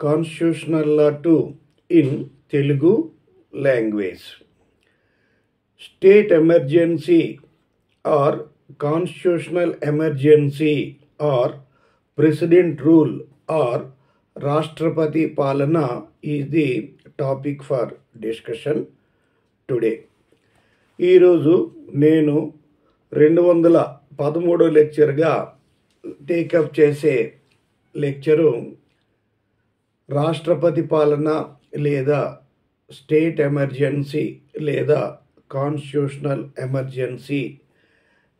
Constitutional law two in Telugu language state emergency or constitutional emergency or president rule or రాష్ట్రపతి పాలన is the topic for discussion today ఈరోజు నేను రెండు వందల పదమూడో లెక్చర్గా టేకప్ చేసే లెక్చరు రాష్ట్రపతి పాలన లేదా స్టేట్ ఎమర్జెన్సీ లేదా కాన్స్టిట్యూషనల్ ఎమర్జెన్సీ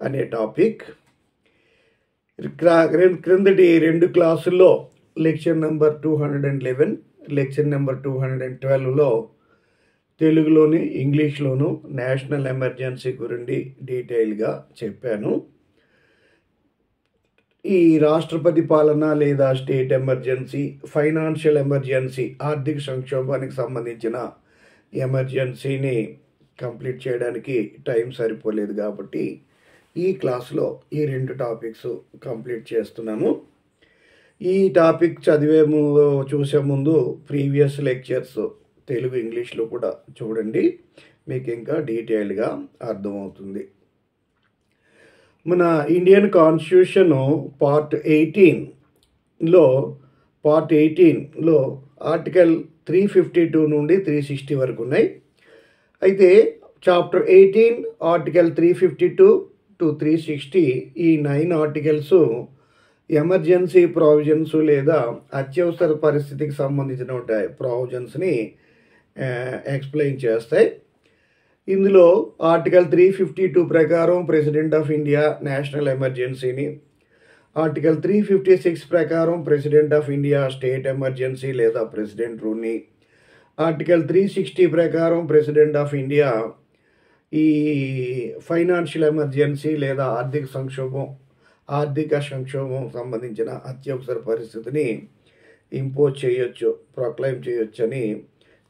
అనే టాపిక్. క్రిందటి రెండు క్లాసుల్లో lecture number two hundred and eleven lecture number two hundred and ట్వెల్వ్లో తెలుగులోని ఇంగ్లీష్లోను నేషనల్ ఎమర్జెన్సీ గురించి డీటెయిల్గా చెప్పాను. ఈ రాష్ట్రపతి పాలన లేదా స్టేట్ ఎమర్జెన్సీ ఫైనాన్షియల్ ఎమర్జెన్సీ ఆర్థిక సంక్షోభానికి సంబంధించిన ఎమర్జెన్సీని కంప్లీట్ చేయడానికి టైం సరిపోలేదు కాబట్టి ఈ క్లాస్లో ఈ రెండు టాపిక్స్ కంప్లీట్ చేస్తున్నాను. ఈ టాపిక్ చదివే చూసే ముందు ప్రీవియస్ లెక్చర్స్ తెలుగు ఇంగ్లీష్లో కూడా చూడండి. మీకు ఇంకా డీటెయిల్గా అర్థమవుతుంది. మన ఇండియన్ కాన్స్టిట్యూషన్ పార్ట్ ఎయిటీన్లో పార్ట్ ఎయిటీన్లో ఆర్టికల్ త్రీ ఫిఫ్టీ టూ నుండి త్రీ సిక్స్టీ వరకు ఉన్నాయి. అయితే chapter eighteen article three fifty two to three sixty ఈ నైన్ ఆర్టికల్స్ ఎమర్జెన్సీ ప్రావిజన్స్ లేదా అత్యవసర పరిస్థితికి సంబంధించిన ప్రావిజన్స్ని ఎక్స్ప్లెయిన్ చేస్తాయి. ఇందులో ఆర్టికల్ త్రీ ఫిఫ్టీ టూ ప్రకారం ప్రెసిడెంట్ ఆఫ్ ఇండియా నేషనల్ ఎమర్జెన్సీని ఆర్టికల్ త్రీ ఫిఫ్టీ సిక్స్ ప్రకారం president of India state emergency లేదా ప్రెసిడెంట్ రూల్ని ఆర్టికల్ త్రీ సిక్స్టీ ప్రకారం ప్రెసిడెంట్ ఆఫ్ ఇండియా ఈ ఫైనాన్షియల్ ఎమర్జెన్సీ లేదా ఆర్థిక సంక్షోభం ఆర్థిక సంక్షోభం సంబంధించిన అత్యవసర పరిస్థితిని ఇంపోజ్ చేయొచ్చు ప్రొక్లైమ్ చేయొచ్చు అని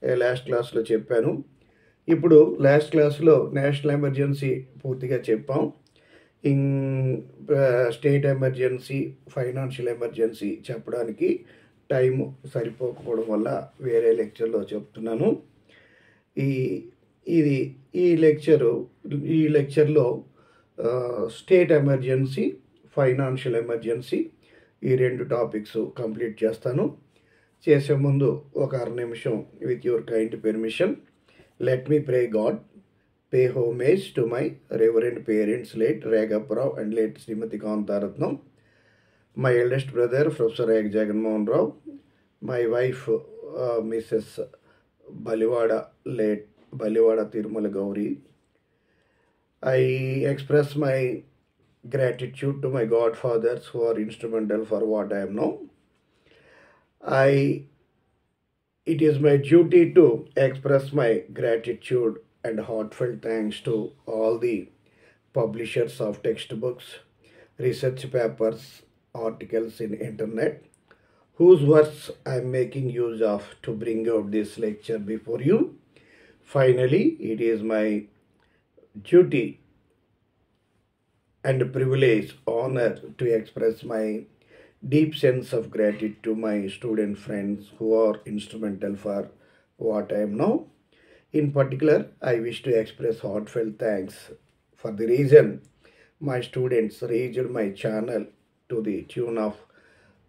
లాస్ట్ క్లాస్లో చెప్పాను. ఇప్పుడు లాస్ట్ క్లాస్లో నేషనల్ ఎమర్జెన్సీ పూర్తిగా చెప్పాం. In state emergency financial emergency చెప్పడానికి టైం సరిపోకపోవడం వల్ల వేరే లెక్చర్లో చెప్తున్నాను. ఈ ఇది ఈ లెక్చరు ఈ లెక్చర్లో స్టేట్ ఎమర్జెన్సీ ఫైనాన్షియల్ ఎమర్జెన్సీ ఈ రెండు టాపిక్స్ కంప్లీట్ చేస్తాను. చేసే ముందు ఒక అర నిమిషం with your kind permission Let me pray God, pay homage to my reverend parents late Ragap and late Srimati Kantaratnam, my eldest brother Professor Rag Rao, my wife uh, Mrs. Baliwada late Baliwada Tirumala Gauri. I express my gratitude to my godfathers who are instrumental for what I am now. I it is my duty to express my gratitude and heartfelt thanks to all the publishers of textbooks, research papers, articles in internet, whose works I am making use of to bring out this lecture before you. Finally, it is my duty and privilege, honor to express my deep sense of gratitude to my student friends who are instrumental for what I am now. In particular, I wish to express heartfelt thanks for the reason my students reached my channel to the tune of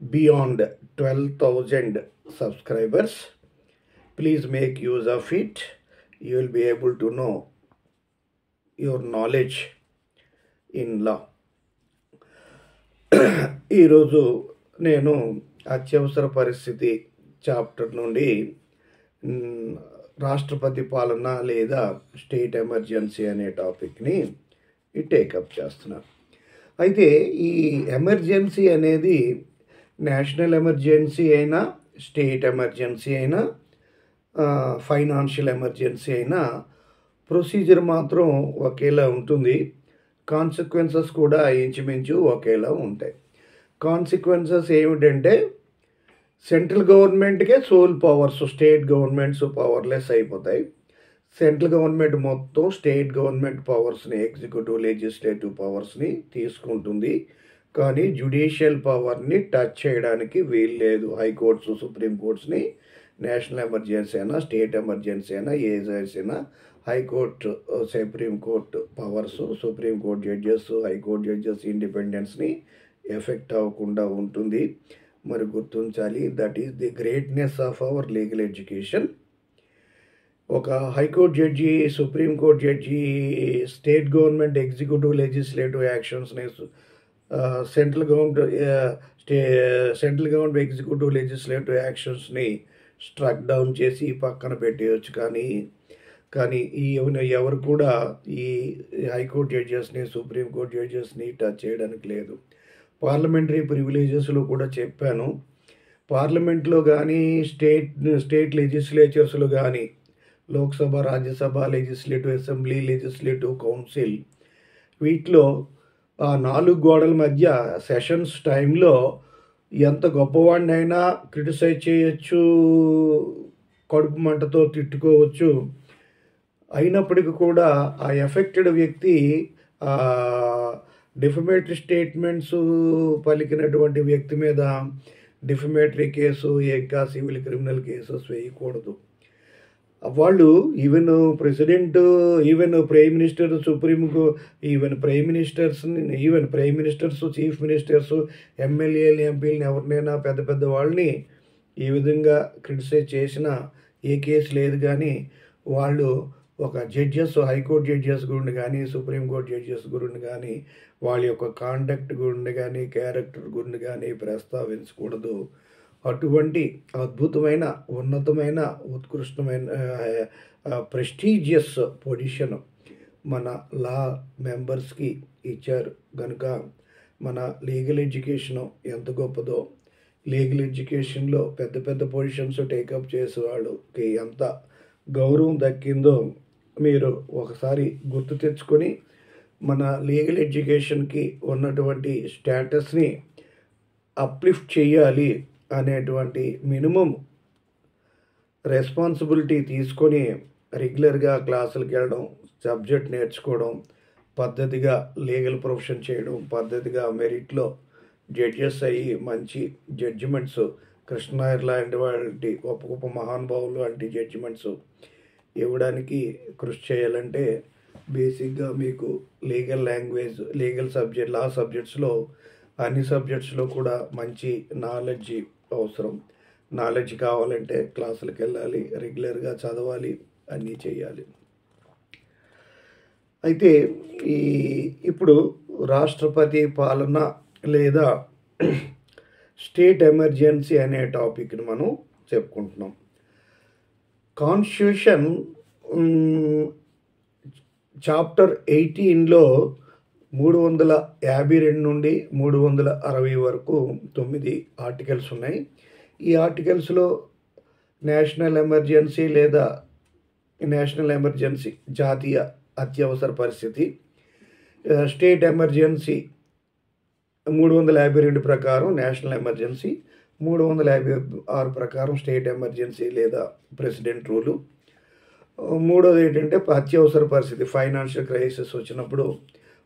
beyond 12,000 subscribers. Please make use of it. You will be able to know your knowledge in law. ఈరోజు నేను అత్యవసర పరిస్థితి chapter నుండి రాష్ట్రపతి పాలన లేదా state emergency అనే టాపిక్ని టేకప్ చేస్తున్నాను అయితే ఈ ఎమర్జెన్సీ అనేది నేషనల్ ఎమర్జెన్సీ అయినా స్టేట్ ఎమర్జెన్సీ అయినా ఫైనాన్షియల్ ఎమర్జెన్సీ అయినా ప్రొసీజర్ మాత్రం ఒకేలా ఉంటుంది. కాన్సిక్వెన్సెస్ కూడా ఇంచుమించు ఒకేలా ఉంటాయి. కాన్సిక్వెన్సెస్ ఏమిటంటే central గవర్నమెంట్కే sole powers state governments powerless అయిపోతాయి. సెంట్రల్ గవర్నమెంట్ మొత్తం స్టేట్ గవర్నమెంట్ పవర్స్ని ఎగ్జిక్యూటివ్ లెజిస్లేటివ్ పవర్స్ని తీసుకుంటుంది. కానీ జ్యుడిషియల్ పవర్ని టచ్ చేయడానికి వీలు లేదు. హైకోర్ట్స్ సుప్రీం కోర్ట్స్ని నేషనల్ ఎమర్జెన్సీ అయినా స్టేట్ ఎమర్జెన్సీ అయినా ఏజెన్సీ అయినా high court supreme court powers supreme court judges high court judges ఇండిపెండెన్స్ని effect అవ్వకుండా ఉంటుంది. మరి గుర్తించాలి that is the greatness of our legal education ఒక high court judge supreme court judge state government executive legislative యాక్షన్స్ని central government stay central government executive legislative యాక్షన్స్ని struck down చేసి పక్కన పెట్టేయచ్చు కానీ కానీ ఈ ఎవరు ఎవరు కూడా ఈ హైకోర్టు జడ్జెస్ని సుప్రీంకోర్టు జడ్జెస్ని టచ్ చేయడానికి లేదు. పార్లమెంటరీ ప్రివిలేజెస్లో కూడా చెప్పాను. పార్లమెంట్లో కానీ స్టేట్ స్టేట్ లెజిస్లేచర్స్లో కానీ Lok Sabha Rajya Sabha legislative assembly legislative council వీటిలో ఆ నాలుగు గోడల మధ్య సెషన్స్ టైంలో ఎంత గొప్పవాడినైనా క్రిటిసైజ్ చేయొచ్చు కడుపు మంటతో తిట్టుకోవచ్చు. అయినప్పటికీ కూడా ఆ ఎఫెక్టెడ్ వ్యక్తి డిఫమేటరీ స్టేట్మెంట్స్ పలికినటువంటి వ్యక్తి మీద డిఫమేటరీ కేసు ఇంకా సివిల్ క్రిమినల్ కేసెస్ వేయకూడదు. వాళ్ళు even president even prime minister supreme even prime ministers even prime ministers chief ministers ఎమ్మెల్యేలు ఎంపీలని ఎవరినైనా పెద్ద పెద్ద వాళ్ళని ఈ విధంగా క్రిటిసైజ్ చేసిన ఏ కేసు లేదు కానీ వాళ్ళు ఒక జడ్జెస్ హైకోర్టు జడ్జెస్ గురించి కానీ సుప్రీంకోర్టు జడ్జెస్ గురించి కానీ వాళ్ళ యొక్క కాండక్ట్ గురించి కానీ క్యారెక్టర్ గురించి కానీ ప్రస్తావించకూడదు. అటువంటి అద్భుతమైన ఉన్నతమైన ఉత్కృష్టమైన ప్రెస్టీజియస్ పొజిషన్ మన లా మెంబర్స్కి ఇచ్చారు. కనుక మన లీగల్ ఎడ్యుకేషన్ ఎంత గొప్పదో లీగల్ ఎడ్యుకేషన్లో పెద్ద పెద్ద పొజిషన్స్ టేకప్ చేసే వాళ్ళకి ఎంత గౌరవం దక్కిందో మీరు ఒకసారి గుర్తు తెచ్చుకొని మన లీగల్ ఎడ్యుకేషన్కి ఉన్నటువంటి స్టేటస్ని అప్లిఫ్ట్ చేయాలి అనేటువంటి మినిమం రెస్పాన్సిబిలిటీ తీసుకొని రెగ్యులర్గా క్లాసులకు వెళ్ళడం సబ్జెక్ట్ నేర్చుకోవడం పద్ధతిగా లీగల్ ప్రొఫెషన్ చేయడం పద్ధతిగా మెరిట్లో జడ్జెస్ అయ్యి మంచి జడ్జిమెంట్స్ కృష్ణాయర్ లాంటి వాటి గొప్ప గొప్ప మహానుభావులు లాంటి జడ్జిమెంట్స్ ఇవ్వడానికి కృషి చేయాలంటే బేసిక్గా మీకు legal language legal subject law సబ్జెక్ట్స్లో అన్ని సబ్జెక్ట్స్లో కూడా మంచి నాలెడ్జ్ అవసరం. నాలెడ్జ్ కావాలంటే క్లాసులకు వెళ్ళాలి రెగ్యులర్గా చదవాలి అన్నీ చేయాలి. అయితే ఈ ఇప్పుడు రాష్ట్రపతి పాలన లేదా స్టేట్ ఎమర్జెన్సీ అనే టాపిక్ని మనం చెప్పుకుంటున్నాం. కాన్స్టిట్యూషన్ చాప్టర్ ఎయిటీన్లో మూడు వందల యాభై రెండు నుండి మూడు వందల అరవై వరకు తొమ్మిది ఆర్టికల్స్ ఉన్నాయి. ఈ ఆర్టికల్స్లో నేషనల్ ఎమర్జెన్సీ లేదా నేషనల్ ఎమర్జెన్సీ జాతీయ అత్యవసర పరిస్థితి స్టేట్ ఎమర్జెన్సీ మూడు వందల యాభై రెండు ప్రకారం నేషనల్ ఎమర్జెన్సీ మూడు వందల యాభై ఆరు ప్రకారం స్టేట్ ఎమర్జెన్సీ లేదా ప్రెసిడెంట్ రూలు. మూడోది ఏంటంటే అత్యవసర పరిస్థితి ఫైనాన్షియల్ క్రైసిస్ వచ్చినప్పుడు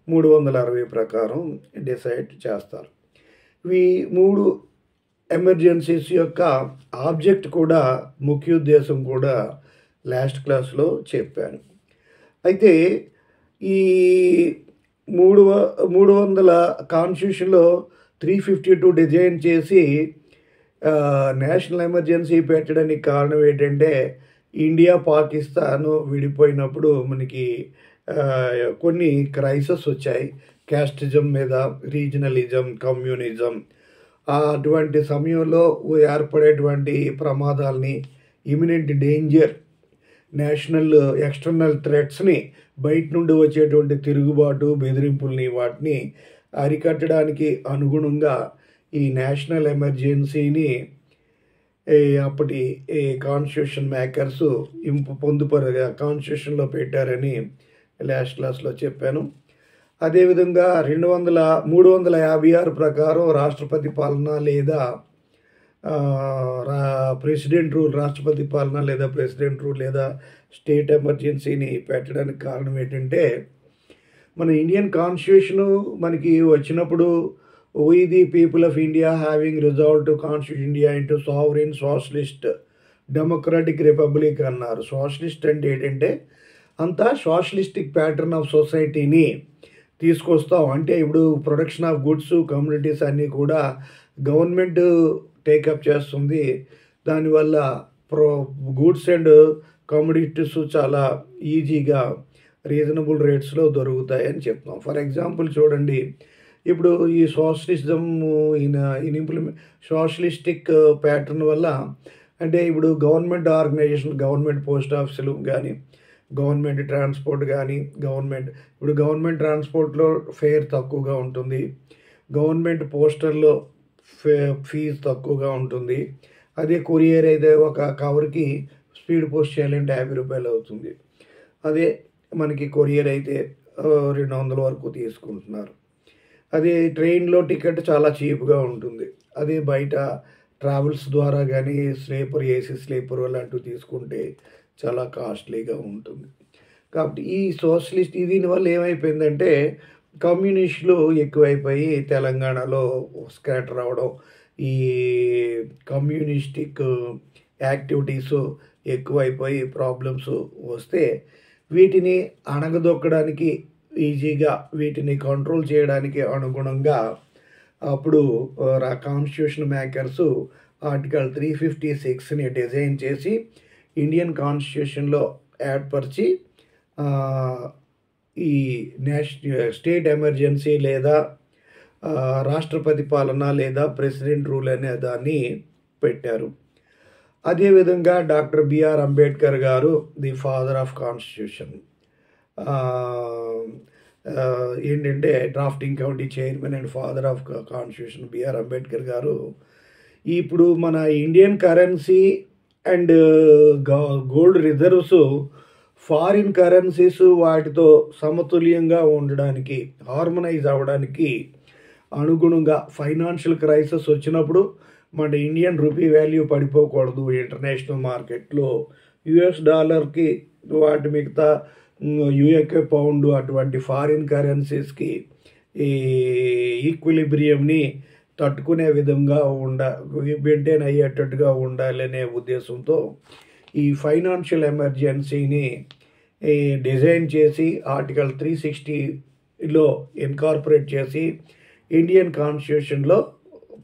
మూడు వందల అరవై ప్రకారం డిసైడ్ చేస్తారు. ఈ మూడు ఎమర్జెన్సీస్ యొక్క ఆబ్జెక్ట్ కూడా ముఖ్య ఉద్దేశం కూడా లాస్ట్ క్లాస్లో చెప్పాను. అయితే ఈ మూడు మూడు వందల కాన్స్టిట్యూషన్లో త్రీ ఫిఫ్టీ టూ డిజైన్ చేసి నేషనల్ ఎమర్జెన్సీ పెట్టడానికి కారణం ఏంటంటే ఇండియా పాకిస్తాన్ విడిపోయినప్పుడు మనకి కొన్ని క్రైసెస్ వచ్చాయి. క్యాస్టిజం మీద రీజనలిజం కమ్యూనిజం అటువంటి సమయంలో ఏర్పడేటువంటి ప్రమాదాలని ఇమినెంట్ డేంజర్ నేషనల్ ఎక్స్టర్నల్ థ్రెట్స్ని బయట నుండి వచ్చేటువంటి తిరుగుబాటు బెదిరింపుల్ని వాటిని అరికట్టడానికి అనుగుణంగా ఈ నేషనల్ ఎమర్జెన్సీని అప్పటి కాన్స్టిట్యూషన్ మేకర్స్ ఇంపు పొందుపరగా కాన్స్టిట్యూషన్లో పెట్టారని లాస్ట్ క్లాస్లో చెప్పాను. అదేవిధంగా రెండు వందల మూడు వందల యాభై ఆరు ప్రకారం రాష్ట్రపతి పాలన లేదా ప్రెసిడెంట్ రూల్ రాష్ట్రపతి పాలన లేదా ప్రెసిడెంట్ రూల్ లేదా స్టేట్ ఎమర్జెన్సీని పెట్టడానికి కారణం ఏంటంటే మన ఇండియన్ కాన్స్టిట్యూషను మనకి వచ్చినప్పుడు we the people of India having resolve to constitute India into sovereign socialist democratic republic అన్నారు. సోషలిస్ట్ అంటే ఏంటంటే అంతా సోషలిస్టిక్ ప్యాటర్న్ ఆఫ్ సొసైటీని తీసుకొస్తాం. అంటే ఇప్పుడు ప్రొడక్షన్ ఆఫ్ గుడ్స్ కమ్యూనిటీస్ అన్నీ కూడా గవర్నమెంట్ టేకప్ చేస్తుంది. దానివల్ల ప్రో గూడ్స్ అండ్ కమ్యూడిటీస్ చాలా ఈజీగా రీజనబుల్ రేట్స్లో దొరుకుతాయని చెప్తాం ఫర్ ఎగ్జాంపుల్ చూడండి ఇప్పుడు ఈ socialism in in implement socialistic uh, pattern వల్ల అంటే ఇప్పుడు గవర్నమెంట్ ఆర్గనైజేషన్ గవర్నమెంట్ పోస్ట్ ఆఫీసులు కానీ గవర్నమెంట్ ట్రాన్స్పోర్ట్ కానీ గవర్నమెంట్ ఇప్పుడు గవర్నమెంట్ ట్రాన్స్పోర్ట్లో ఫేర్ తక్కువగా ఉంటుంది. గవర్నమెంట్ పోస్టర్లో ఫే ఫీజు తక్కువగా ఉంటుంది. అదే కొరియర్ అయితే ఒక కవర్కి స్పీడ్ పోస్ట్ చేయాలంటే యాభై రూపాయలు అవుతుంది. అదే మనకి కొరియర్ అయితే uh, రెండు వందల వరకు తీసుకుంటున్నారు. అది ట్రైన్లో టికెట్ చాలా చీప్గా ఉంటుంది. అదే బయట ట్రావెల్స్ ద్వారా కానీ స్లీపర్ ఏసీ స్లీపర్ అలాంటివి తీసుకుంటే చాలా కాస్ట్లీగా ఉంటుంది. కాబట్టి ఈ సోషలిస్ట్ దీనివల్ల ఏమైపోయిందంటే కమ్యూనిస్టులు ఎక్కువైపోయి తెలంగాణలో స్కాటర్ అవడం ఈ కమ్యూనిస్టిక్ యాక్టివిటీస్ ఎక్కువైపోయి ప్రాబ్లమ్స్ వస్తే వీటిని అణగదొక్కడానికి ఈజీగా వీటిని కంట్రోల్ చేయడానికి అనుగుణంగా అప్పుడు constitution makers article three fifty సిక్స్ని design చేసి ఇండియన్ కాన్స్టిట్యూషన్లో ఏర్పరిచి ఈ నేష్ స్టేట్ ఎమర్జెన్సీ లేదా రాష్ట్రపతి పాలన లేదా ప్రెసిడెంట్ రూల్ అనే దాన్ని పెట్టారు. అదేవిధంగా doctor B R Ambedkar garu the father of constitution ఏంటంటే drafting committee chairman and father of constitution B R Ambedkar garu ఇప్పుడు మన Indian currency and gold reserves foreign currencies వాటితో సమతుల్యంగా ఉండడానికి హార్మనైజ్ అవ్వడానికి అనుగుణంగా ఫైనాన్షియల్ క్రైసిస్ వచ్చినప్పుడు మన ఇండియన్ రూపీ వాల్యూ పడిపోకూడదు ఇంటర్నేషనల్ మార్కెట్లో యుఎస్ డాలర్కి వాటి మిగతా యుఎక్ఏ పౌండ్ అటువంటి ఫారిన్ కరెన్సీస్కి ఈ ఈక్విలిబ్రియంని తట్టుకునే విధంగా ఉండ మెయింటైన్ అయ్యేటట్టుగా ఉండాలనే ఉద్దేశంతో ఈ ఫైనాన్షియల్ ఎమర్జెన్సీని డిజైన్ చేసి ఆర్టికల్ త్రీ సిక్స్టీలో ఇన్కార్పొరేట్ చేసి ఇండియన్ కాన్స్టిట్యూషన్లో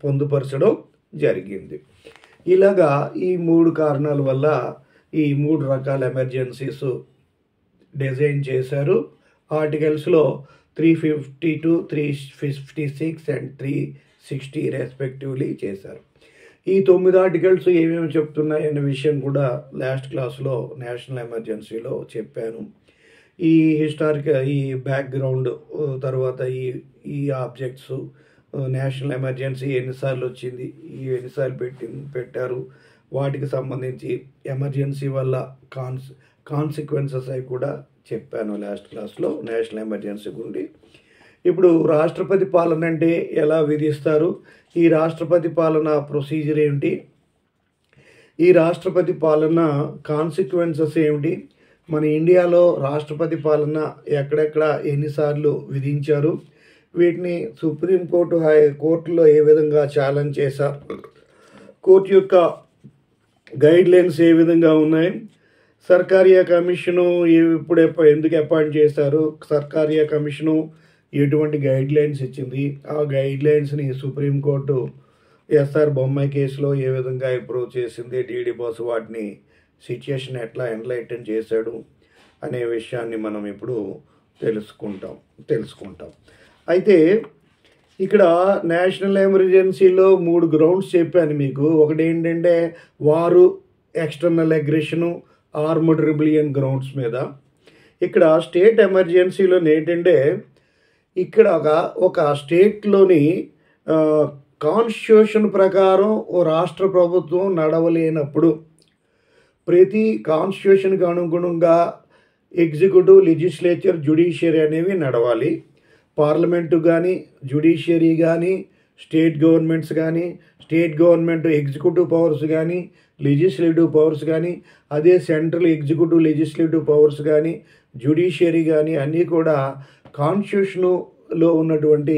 పొందుపరచడం జరిగింది. ఇలాగా ఈ మూడు కారణాల వల్ల ఈ మూడు రకాల ఎమర్జెన్సీస్ డిజైన్ చేశారు. ఆర్టికల్స్లో three fifty two three fifty six and three sixty respectively చేశారు. ఈ తొమ్మిది ఆర్టికల్స్ ఏమేమి చెప్తున్నాయి అనే విషయం కూడా లాస్ట్ క్లాస్లో నేషనల్ ఎమర్జెన్సీలో చెప్పాను. ఈ హిస్టారిక్ ఈ బ్యాక్గ్రౌండ్ తర్వాత ఈ ఈ ఆబ్జెక్ట్స్ నేషనల్ ఎమర్జెన్సీ ఎన్నిసార్లు వచ్చింది ఈ ఎన్నిసార్లు పెట్టి పెట్టారు. వాటికి సంబంధించి ఎమర్జెన్సీ వల్ల కాన్స్ కాన్సిక్వెన్సెస్ అవి కూడా చెప్పాను లాస్ట్ క్లాస్లో నేషనల్ ఎమర్జెన్సీ గురించి. ఇప్పుడు రాష్ట్రపతి పాలన అంటే ఎలా విధిస్తారు? ఈ రాష్ట్రపతి పాలన ప్రొసీజర్ ఏమిటి ఈ రాష్ట్రపతి పాలన కాన్సిక్వెన్సెస్ ఏమిటి? మన ఇండియాలో రాష్ట్రపతి పాలన ఎక్కడెక్కడ ఎన్నిసార్లు విధించారు? వీటిని సుప్రీంకోర్టు హై కోర్టులో ఏ విధంగా ఛాలెంజ్ చేశారు? కోర్టు యొక్క గైడ్ లైన్స్ ఏ విధంగా ఉన్నాయి? సర్కారియా కమిషను ఇప్పుడు ఎప్ప- ఎందుకు అపాయింట్ చేశారు? సర్కారియా కమిషను ఎటువంటి గైడ్ లైన్స్ ఇచ్చింది? ఆ గైడ్ లైన్స్ని సుప్రీంకోర్టు ఎస్ఆర్ బొమ్మాయి కేసులో ఏ విధంగా అప్రూవ్ చేసింది? డీడీ బాస్ వాటిని సిచ్యుయేషన్ ఎట్లా ఎన్లైటన్ చేశాడు? అనే విషయాన్ని మనం ఇప్పుడు తెలుసుకుంటాం తెలుసుకుంటాం. అయితే ఇక్కడ నేషనల్ ఎమర్జెన్సీలో మూడు గ్రౌండ్స్ చెప్పాను మీకు. ఒకటి ఏంటంటే వారు external aggression armed rebellion grounds మీద. ఇక్కడ స్టేట్ ఎమర్జెన్సీలో ఏంటంటే ఇక్కడ ఒక ఒక స్టేట్లోని కాన్స్టిట్యూషన్ ప్రకారం ఓ రాష్ట్ర ప్రభుత్వం నడవలేనప్పుడు ప్రతి కాన్స్టిట్యూషన్కి అనుగుణంగా ఎగ్జిక్యూటివ్ లెజిస్లేచర్ జ్యుడిషియరీ అనేవి నడవాలి. పార్లమెంటు కానీ జ్యుడిషియరీ కానీ స్టేట్ గవర్నమెంట్స్ కానీ స్టేట్ గవర్నమెంట్ ఎగ్జిక్యూటివ్ పవర్స్ కానీ లెజిస్లేటివ్ పవర్స్ కానీ అదే సెంట్రల్ ఎగ్జిక్యూటివ్ లెజిస్లేటివ్ పవర్స్ కానీ జ్యుడిషియరీ కానీ అన్నీ కూడా కాన్స్టిట్యూషన్లో ఉన్నటువంటి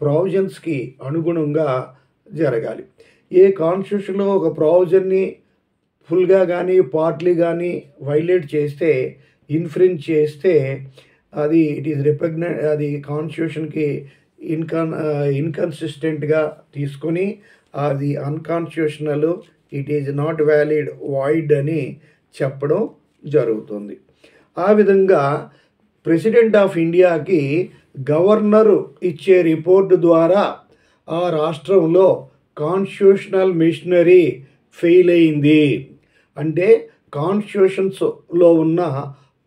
ప్రావిజన్స్కి అనుగుణంగా జరగాలి. ఏ కాన్స్టిట్యూషన్లో ఒక ప్రావిజన్ని ఫుల్గా కానీ పార్ట్లీ కానీ వైలేట్ చేస్తే ఇన్ఫ్రింజ్ చేస్తే అది ఇట్ ఈస్ రికగ్నై అది కాన్స్టిట్యూషన్కి ఇన్కన్ ఇన్కన్సిస్టెంట్గా తీసుకొని అది unconstitutional it is not valid void అని చెప్పడం జరుగుతుంది. ఆ విధంగా ప్రెసిడెంట్ ఆఫ్ ఇండియాకి గవర్నరు ఇచ్చే రిపోర్టు ద్వారా ఆ రాష్ట్రంలో కాన్స్టిట్యూషనల్ మిషనరీ ఫెయిల్ అయింది. అంటే కాన్స్టిట్యూషన్స్లో ఉన్న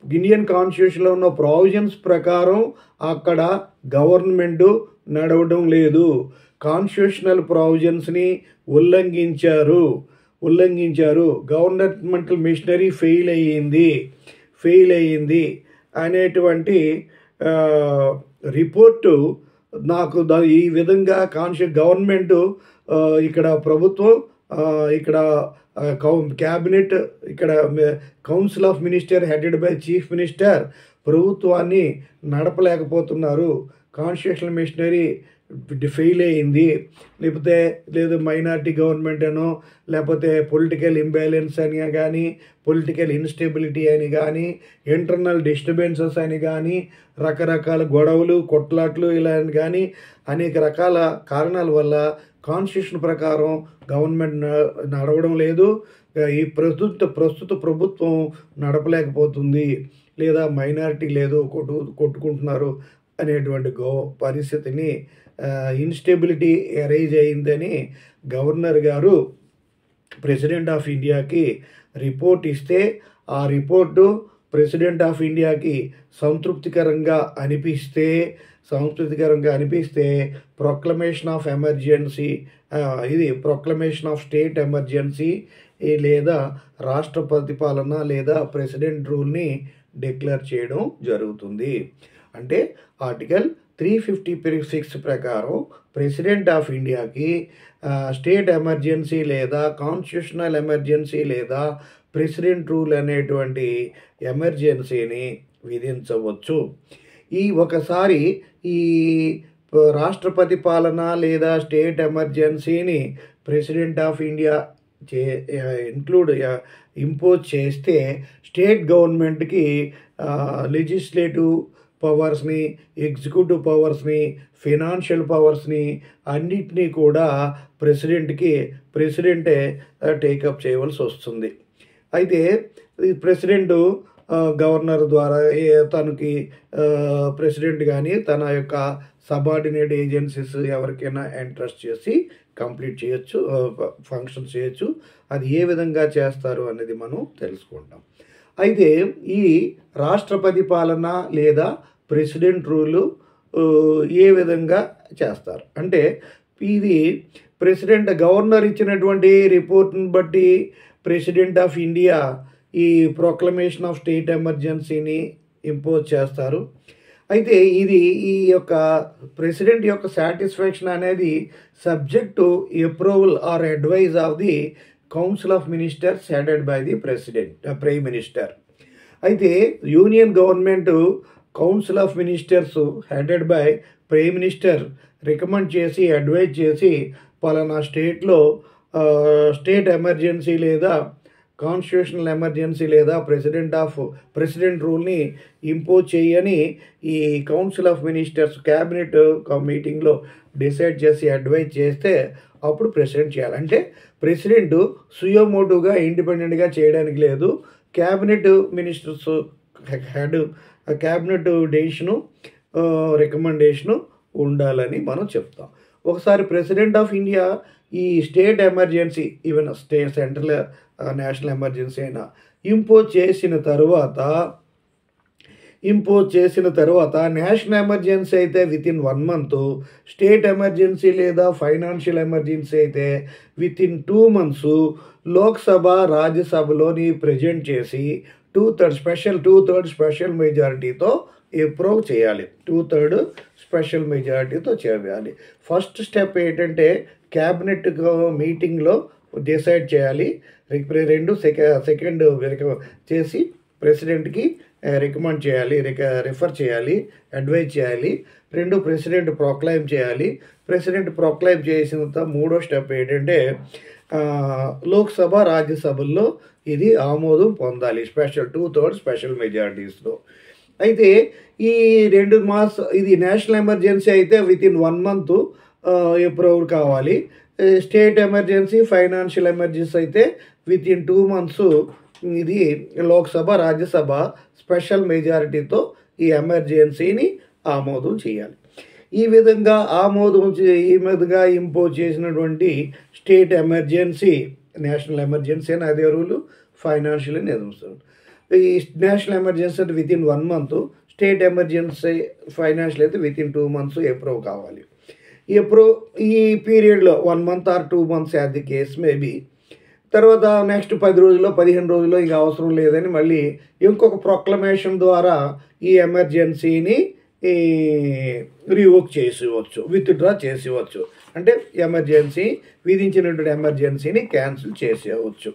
ఇండియన్ కాన్స్టిట్యూషన్లో ఉన్న ప్రావిజన్స్ ప్రకారం అక్కడ గవర్నమెంట్ నడవడం లేదు. కాన్స్టిట్యూషనల్ ప్రావిజన్స్ని ఉల్లంఘించారు. ఉల్లంఘించారు. గవర్నమెంటల్ మిషనరీ ఫెయిల్ అయ్యింది. ఫెయిల్ అయ్యింది అనేటువంటి రిపోర్టు నాకు దా ఈ విధంగా కాన్షియస్ గవర్నమెంట్ ఇక్కడ ప్రభుత్వం ఇక్కడ కౌ క్యాబినెట్ ఇక్కడ council of minister headed by chief minister ప్రభుత్వాన్ని నడపలేకపోతున్నారు. కాన్స్టిట్యూషనల్ మిషనరీ ఫెయిల్ అయింది. లేకపోతే లేదు మైనార్టీ గవర్నమెంట్ అనో లేకపోతే పొలిటికల్ ఇంబ్యాలెన్స్ అని కానీ పొలిటికల్ ఇన్స్టెబిలిటీ అని కానీ ఇంటర్నల్ డిస్టర్బెన్సెస్ అని కానీ రకరకాల గొడవలు కొట్లాట్లు ఇలా అని కానీ అనేక రకాల కారణాల వల్ల కాన్స్టిట్యూషన్ ప్రకారం గవర్నమెంట్ నడవడం లేదు. ఈ ప్రస్తుత ప్రస్తుత ప్రభుత్వం నడపలేకపోతుంది. లేదా మైనారిటీ లేదు కొట్టు కొట్టుకుంటున్నారు అనేటువంటి గో పరిస్థితిని ఇన్స్టెబిలిటీ ఎరేజ్ అయిందని గవర్నర్ గారు ప్రెసిడెంట్ ఆఫ్ ఇండియాకి రిపోర్ట్ ఇస్తే ఆ రిపోర్టు ప్రెసిడెంట్ ఆఫ్ ఇండియాకి సంతృప్తికరంగా అనిపిస్తే సంతృప్తికరంగా అనిపిస్తే ప్రొక్లమేషన్ ఆఫ్ ఎమర్జెన్సీ ఇది ప్రొక్లమేషన్ ఆఫ్ స్టేట్ ఎమర్జెన్సీ లేదా రాష్ట్ర ప్రతిపాలన లేదా ప్రెసిడెంట్ రూల్ని డిక్లేర్ చేయడం జరుగుతుంది. అంటే ఆర్టికల్ త్రీ ఫిఫ్టీ సిక్స్ ప్రకారం ప్రెసిడెంట్ ఆఫ్ ఇండియాకి స్టేట్ ఎమర్జెన్సీ లేదా కాన్స్టిట్యూషనల్ ఎమర్జెన్సీ లేదా ప్రెసిడెంట్ రూల్ అనేటువంటి ఎమర్జెన్సీని విధించవచ్చు. ఈ ఒకసారి ఈ రాష్ట్రపతి పాలన లేదా స్టేట్ ఎమర్జెన్సీని ప్రెసిడెంట్ ఆఫ్ ఇండియా చే ఇంక్లూడ్ ఇంపోజ్ చేస్తే స్టేట్ గవర్నమెంట్కి లెజిస్లేటివ్ పవర్స్ని ఎగ్జిక్యూటివ్ పవర్స్ని ఫినాన్షియల్ పవర్స్ని అన్నిటినీ కూడా ప్రెసిడెంట్కి ప్రెసిడెంటే టేకప్ చేయవలసి వస్తుంది. అయితే ఈ ప్రెసిడెంట్ గవర్నర్ ద్వారా తనకి ప్రెసిడెంట్ కానీ తన యొక్క సబార్డినేట్ ఏజెన్సీస్ ఎవరికైనా ఎంట్రస్ట్ చేసి కంప్లీట్ చేయొచ్చు ఫంక్షన్ చేయొచ్చు. అది ఏ విధంగా చేస్తారు అనేది మనం తెలుసుకుంటాం. అయితే ఈ రాష్ట్రపతి పాలన లేదా ప్రెసిడెంట్ రూలు ఏ విధంగా చేస్తారు? అంటే ఇది ప్రెసిడెంట్ గవర్నర్ ఇచ్చినటువంటి రిపోర్ట్ని బట్టి ప్రెసిడెంట్ ఆఫ్ ఇండియా ఈ ప్రొక్లమేషన్ ఆఫ్ స్టేట్ ఎమర్జెన్సీని ఇంపోజ్ చేస్తారు. అయితే ఇది ఈ యొక్క ప్రెసిడెంట్ యొక్క సాటిస్ఫాక్షన్ అనేది subject approval or advise of the council of ministers headed by the president prime minister. అయితే union government council of ministers headed by prime minister recommend చేసి అడ్వైజ్ చేసి పలానా స్టేట్లో స్టేట్ ఎమర్జెన్సీ లేదా కాన్స్టిట్యూషనల్ ఎమర్జెన్సీ లేదా president of president రూల్ని impose చేయని ఈ కౌన్సిల్ ఆఫ్ మినిస్టర్స్ క్యాబినెట్ మీటింగ్లో డిసైడ్ చేసి అడ్వైజ్ చేస్తే అప్పుడు ప్రెసిడెంట్ చేయాలి. అంటే ప్రెసిడెంట్ సుయోమోటుగా ఇండిపెండెంట్గా చేయడానికి లేదు. Cabinet ministers head cabinet decision recommendation ఉండాలని మనం చెప్తాం. ఒకసారి ప్రెసిడెంట్ ఆఫ్ ఇండియా ఈ state emergency even state central national emergency అయినా. ఇంపోజ్ చేసిన తరువాత ఇంపోజ్ చేసిన తర్వాత నేషనల్ ఎమర్జెన్సీ అయితే within one month state emergency లేదా ఫైనాన్షియల్ ఎమర్జెన్సీ అయితే within two months Lok Sabha రాజ్యసభలోని ప్రజెంట్ చేసి two third special two third special మెజారిటీతో అప్రూవ్ చేయాలి. టూ థర్డ్ స్పెషల్ మెజారిటీతో చేయాలి. ఫస్ట్ స్టెప్ ఏంటంటే క్యాబినెట్ మీటింగ్లో డిసైడ్ చేయాలి. రెండు సెక సెకండ్ చేసి ప్రెసిడెంట్కి రికమెండ్ చేయాలి రిక రిఫర్ చేయాలి అడ్వైజ్ చేయాలి రెండు ప్రెసిడెంట్ ప్రొక్లైమ్ చేయాలి. ప్రెసిడెంట్ ప్రొక్లైమ్ చేసిన మూడో స్టెప్ ఏంటంటే లోక్సభ రాజ్యసభల్లో ఇది ఆమోదం పొందాలి. స్పెషల్ టూ థర్డ్ స్పెషల్ మెజారిటీస్లో. అయితే ఈ రెండు మాస్ ఇది నేషనల్ ఎమర్జెన్సీ అయితే within one month approve కావాలి. స్టేట్ ఎమర్జెన్సీ ఫైనాన్షియల్ ఎమర్జెన్సీ అయితే విత్ ఇన్ టూ మంత్స్ ఇది లోక్సభ రాజ్యసభ స్పెషల్ మెజారిటీతో ఈ ఎమర్జెన్సీని ఆమోదం చేయాలి. ఈ విధంగా ఆమోదం చే- ఈ విధంగా ఇంపోజ్ చేసినటువంటి స్టేట్ ఎమర్జెన్సీ నేషనల్ ఎమర్జెన్సీ అని అదే రూలు ఫైనాన్షియల్ అని ఈ నేషనల్ ఎమర్జెన్సీ అంటే within one month state emergency financial అయితే within two months approve కావాలి. ఎప్పుడు ఈ పీరియడ్లో one month or two months as the case may be తర్వాత నెక్స్ట్ పది రోజుల్లో పదిహేను రోజుల్లో ఇంకా అవసరం లేదని మళ్ళీ ఇంకొక ప్రొక్లమేషన్ ద్వారా ఈ ఎమర్జెన్సీని ఈ రివోక్ చేసేవచ్చు విత్డ్రా చేసివచ్చు. అంటే ఎమర్జెన్సీ విధించినటువంటి ఎమర్జెన్సీని క్యాన్సిల్ చేసేయవచ్చు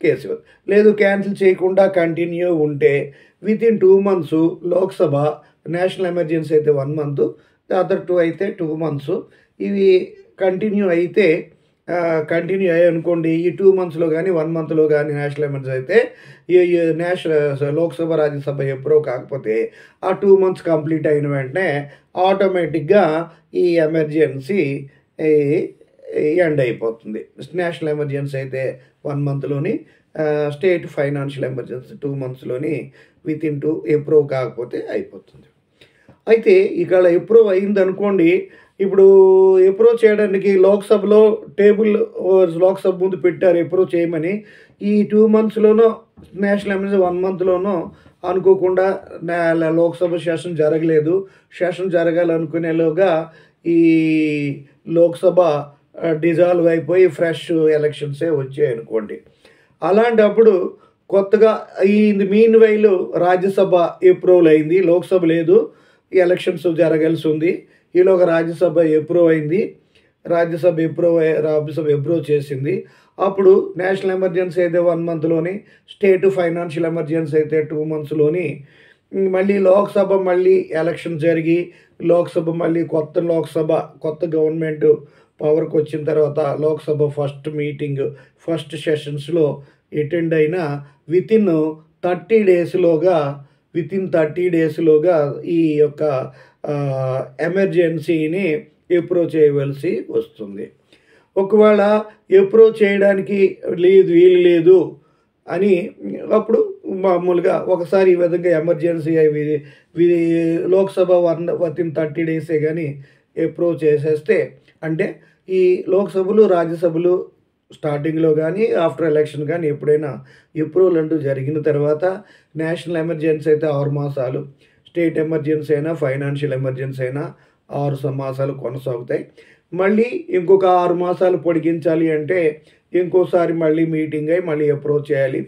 కేసు లేదు క్యాన్సిల్ చేయకుండా కంటిన్యూ ఉంటే within two months Lok Sabha national emergency అయితే వన్ మంత్ అదర్ టూ అయితే టూ మంత్స్ ఇవి కంటిన్యూ అయితే కంటిన్యూ అయ్యాయి అనుకోండి. ఈ టూ మంత్స్లో కానీ వన్ మంత్లో కానీ నేషనల్ ఎమర్జెన్సీ అయితే ఈ నేషనల్ లోక్సభ రాజ్యసభ ఎప్పుడో కాకపోతే ఆ టూ మంత్స్ కంప్లీట్ అయిన వెంటనే ఆటోమేటిక్గా ఈ ఎమర్జెన్సీ ఎండ్ అయిపోతుంది. నేషనల్ ఎమర్జెన్సీ అయితే వన్ మంత్లోని స్టేట్ ఫైనాన్షియల్ ఎమర్జెన్సీ టూ మంత్స్లోని విత్ ఇన్ టూ ఎప్రూవ్ కాకపోతే అయిపోతుంది. అయితే ఇక్కడ ఎప్రూవ్ అయింది అనుకోండి ఇప్పుడు అప్రూవ్ చేయడానికి లోక్సభలో టేబుల్ లోక్సభ ముందు పెట్టారు ఎప్రూవ్ చేయమని. ఈ టూ మంత్స్లోనో నేషనల్ ఎమర్జెన్సీ వన్ మంత్లోనో అనుకోకుండా లోక్సభ సెషన్ జరగలేదు. సెషన్ జరగాలనుకునేలోగా ఈ లోక్సభ డిజాల్వ్ అయిపోయి ఫ్రెష్ ఎలక్షన్సే వచ్చాయి అనుకోండి. అలాంటప్పుడు కొత్తగా ఈ మీన్ వైలు రాజ్యసభ అప్రూవల్ అయింది. లోక్సభ లేదు. ఎలక్షన్స్ జరగాల్సి ఉంది. ఈలోగా రాజ్యసభ ఎప్రూవ్ అయింది. రాజ్యసభ ఎప్రూవ్ రాజ్యసభ ఎప్రూవ్ చేసింది. అప్పుడు నేషనల్ ఎమర్జెన్సీ అయితే వన్ మంత్లోని స్టేట్ ఫైనాన్షియల్ ఎమర్జెన్సీ అయితే టూ మంత్స్లోని మళ్ళీ లోక్సభ మళ్ళీ ఎలక్షన్ జరిగి లోక్సభ మళ్ళీ కొత్త లోక్సభ కొత్త గవర్నమెంట్ పవర్కి వచ్చిన తర్వాత లోక్సభ ఫస్ట్ మీటింగ్ ఫస్ట్ సెషన్స్లో అటెండ్ అయిన వితిన్ థర్టీ డేస్లోగా వితిన్ థర్టీ డేస్లోగా ఈ యొక్క ఎమర్జెన్సీని అప్రూవ్ చేయవలసి వస్తుంది. ఒకవేళ అప్రూవ్ చేయడానికి లేదు వీలు లేదు అని అప్పుడు మామూలుగా ఒకసారి ఈ విధంగా ఎమర్జెన్సీ అవి Lok Sabha one within thirty డేసే కానీ అప్రూవ్ చేసేస్తే అంటే ఈ లోక్సభలు రాజ్యసభలు స్టార్టింగ్లో కానీ ఆఫ్టర్ ఎలక్షన్ కానీ ఎప్పుడైనా అప్రూవల్ అంటూ జరిగిన తర్వాత నేషనల్ ఎమర్జెన్సీ అయితే ఆరు మాసాలు. స్టేట్ ఎమర్జెన్సీ అయినా ఫైనాన్షియల్ ఎమర్జెన్సీ అయినా ఆరు మాసాలు కొనసాగుతాయి. మళ్ళీ ఇంకొక ఆరు మాసాలు పొడిగించాలి అంటే ఇంకోసారి మళ్ళీ మీటింగ్ అయి మళ్ళీ అప్రోచ్ చేయాలి.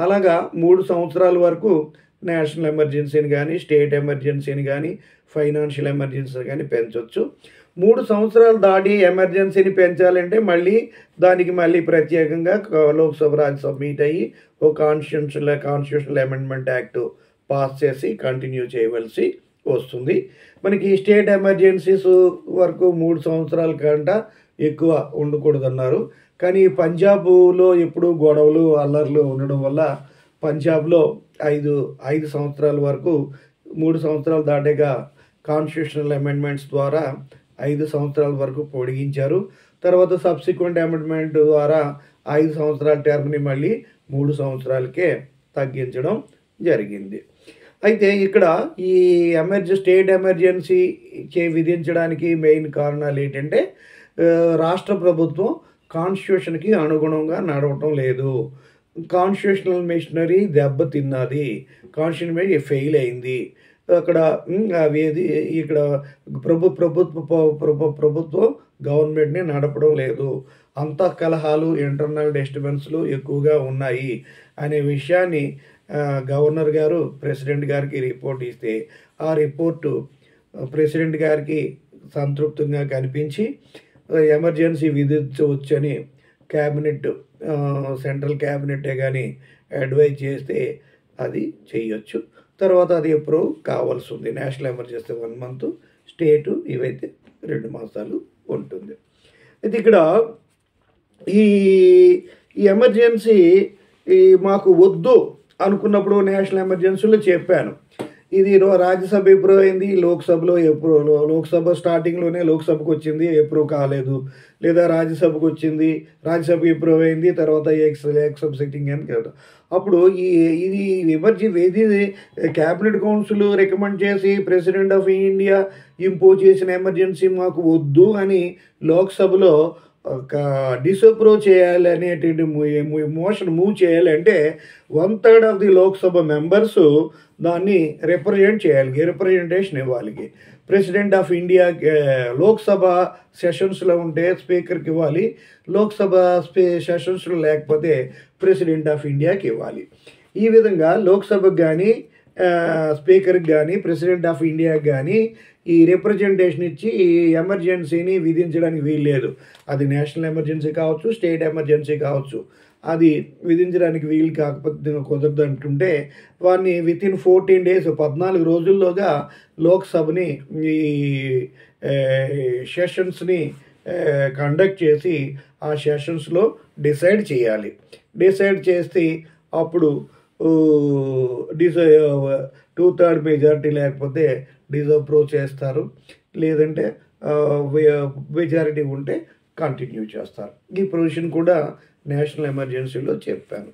అలాగా మూడు సంవత్సరాల వరకు నేషనల్ ఎమర్జెన్సీని కానీ స్టేట్ ఎమర్జెన్సీని కానీ ఫైనాన్షియల్ ఎమర్జెన్సీని కానీ పెంచవచ్చు మూడు సంవత్సరాలు దాటి ఎమర్జెన్సీని పెంచాలంటే మళ్ళీ దానికి మళ్ళీ ప్రత్యేకంగా లోక్సభ రాజ్యసభ మీట్ అయ్యి ఒక constitutional constitutional amendment act pass చేసి కంటిన్యూ చేయవలసి వస్తుంది. మనకి స్టేట్ ఎమర్జెన్సీస్ వరకు మూడు సంవత్సరాల కంట ఎక్కువ ఉండకూడదన్నారు. కానీ పంజాబ్లో ఎప్పుడు గొడవలు అల్లర్లు ఉండడం వల్ల పంజాబ్లో ఐదు ఐదు సంవత్సరాల వరకు మూడు సంవత్సరాలు దాటేగా కాన్స్టిట్యూషనల్ అమెండ్మెంట్స్ ద్వారా ఐదు సంవత్సరాల వరకు పొడిగించారు. తర్వాత సబ్సిక్వెంట్ అమెండ్మెంట్ ద్వారా ఐదు సంవత్సరాల టర్మ్ని మళ్ళీ మూడు సంవత్సరాలకే తగ్గించడం జరిగింది. అయితే ఇక్కడ ఈ ఎమర్జె స్టేట్ ఎమర్జెన్సీ చే విధించడానికి మెయిన్ కారణాలు ఏంటంటే రాష్ట్ర ప్రభుత్వం కాన్స్టిట్యూషన్కి అనుగుణంగా నడవటం లేదు. కాన్స్టిట్యూషనల్ మిషనరీ దెబ్బ తిన్నది. కాన్స్టిట్యూషన్ ఫెయిల్ అయింది. అక్కడ అవి ఏది ఇక్కడ ప్రభు ప్రభుత్వ ప్రభు ప్రభుత్వం గవర్నమెంట్ని నడపడం లేదు. అంత కలహాలు ఇంటర్నల్ డిస్టర్బెన్స్లు ఎక్కువగా ఉన్నాయి. అనే విషయాన్ని గవర్నర్ గారు ప్రెసిడెంట్ గారికి రిపోర్ట్ ఇస్తే ఆ రిపోర్టు ప్రెసిడెంట్ గారికి సంతృప్తంగా కనిపించి ఎమర్జెన్సీ విధించవచ్చని క్యాబినెట్ సెంట్రల్ క్యాబినెటే కానీ అడ్వైజ్ చేస్తే అది చేయొచ్చు. తర్వాత అది అప్రూవ్ కావాల్సి ఉంది. National emergency one month state ఇవైతే రెండు మాసాలు ఉంటుంది. అయితే ఇక్కడ ఈ ఈ ఎమర్జెన్సీ ఈ మాకు వద్దు అనుకున్నప్పుడు నేషనల్ ఎమర్జెన్సీలో చెప్పాను. ఇది రాజ్యసభ ఎప్రూవ్ అయింది లోక్సభలో ఎప్రూవ్ లోక్సభ స్టార్టింగ్లోనే లోక్సభకు వచ్చింది ఎప్రూవ్ కాలేదు. లేదా రాజ్యసభకు వచ్చింది రాజ్యసభ ఎప్రూవ్ అయింది తర్వాత ఎక్స్ ఎక్సబ్ సిట్టింగ్ అని కదా. అప్పుడు ఈ ఇది ఎమర్జీ ఇది క్యాబినెట్ కౌన్సిల్ రికమెండ్ చేసి ప్రెసిడెంట్ ఆఫ్ ఇండియా ఇంపోజ్ చేసిన ఎమర్జెన్సీ మాకు వద్దు అని లోక్సభలో డిసప్రూవ్ చేయాలి అనేటువంటి మోషన్ మూవ్ చేయాలి అంటే one third of the Lok Sabha members దాన్ని రిప్రజెంట్ చేయాలి రిప్రజెంటేషన్ ఇవ్వాలి. ప్రెసిడెంట్ ఆఫ్ ఇండియా లోక్సభ సెషన్స్లో ఉంటే స్పీకర్కి ఇవ్వాలి లోక్సభ స్పీ సెషన్స్లో లేకపోతే ప్రెసిడెంట్ ఆఫ్ ఇండియాకి ఇవ్వాలి. ఈ విధంగా లోక్సభకు కానీ స్పీకర్కి కానీ ప్రెసిడెంట్ ఆఫ్ ఇండియాకి కానీ ఈ రిప్రజెంటేషన్ ఇచ్చి ఈ ఎమర్జెన్సీని విధించడానికి వీల్లేదు. అది నేషనల్ ఎమర్జెన్సీ కావచ్చు స్టేట్ ఎమర్జెన్సీ కావచ్చు. అది విధించడానికి వీలు కాకపోతే కుదరదు అంటుంటే వారిని విత్ ఇన్ ఫోర్టీన్ డేస్ పద్నాలుగు రోజుల్లోగా లోక్సభని ఈ సెషన్స్ని కండక్ట్ చేసి ఆ సెషన్స్లో డిసైడ్ చేయాలి. డిసైడ్ చేస్తే అప్పుడు డిసై టూ థర్డ్ మెజారిటీ లేకపోతే డిజప్రూవ్ చేస్తారు. లేదంటే మెజారిటీ ఉంటే కంటిన్యూ చేస్తారు. ఈ ప్రొవిజన్ కూడా నేషనల్ ఎమర్జెన్సీలో చెప్పాను.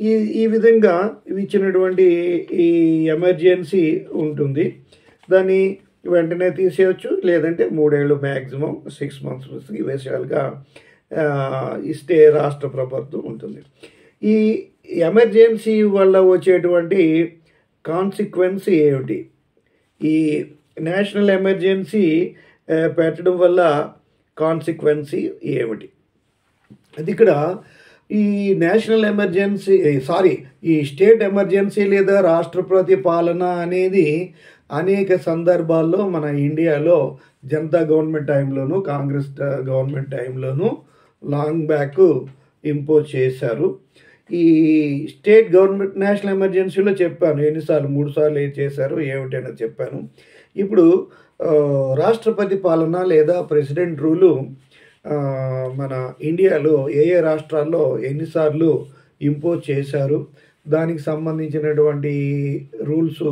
ఈ ఈ విధంగా ఇచ్చినటువంటి ఈ ఎమర్జెన్సీ ఉంటుంది. దాన్ని వెంటనే తీసేయచ్చు. లేదంటే మూడేళ్ళు మ్యాక్సిమం సిక్స్ మంత్స్ ఈ విషయాలుగా ఇస్తే రాష్ట్ర ప్రభుత్వం ఉంటుంది. ఈ ఎమర్జెన్సీ వల్ల వచ్చేటువంటి కాన్సిక్వెన్స్ ఏమిటి? ఈ నేషనల్ ఎమర్జెన్సీ పెట్టడం వల్ల కాన్సిక్వెన్సీ ఏమిటి? అది ఇక్కడ ఈ నేషనల్ ఎమర్జెన్సీ సారీ ఈ స్టేట్ ఎమర్జెన్సీ లేదా రాష్ట్రపతి పాలన అనేది అనేక సందర్భాల్లో మన ఇండియాలో జనతా గవర్నమెంట్ టైంలోను కాంగ్రెస్ గవర్నమెంట్ టైంలోను లాంగ్ బ్యాక్ ఇంపోజ్ చేశారు. ఈ స్టేట్ గవర్నమెంట్ నేషనల్ ఎమర్జెన్సీలో చెప్పాను ఎన్నిసార్లు మూడు సార్లు ఏం చేశారు ఏమిటైనా చెప్పాను. ఇప్పుడు రాష్ట్రపతి పాలన లేదా ప్రెసిడెంట్ రూలు మన ఇండియాలో ఏ ఏ రాష్ట్రాల్లో ఎన్నిసార్లు ఇంపోజ్ చేశారు దానికి సంబంధించినటువంటి రూల్స్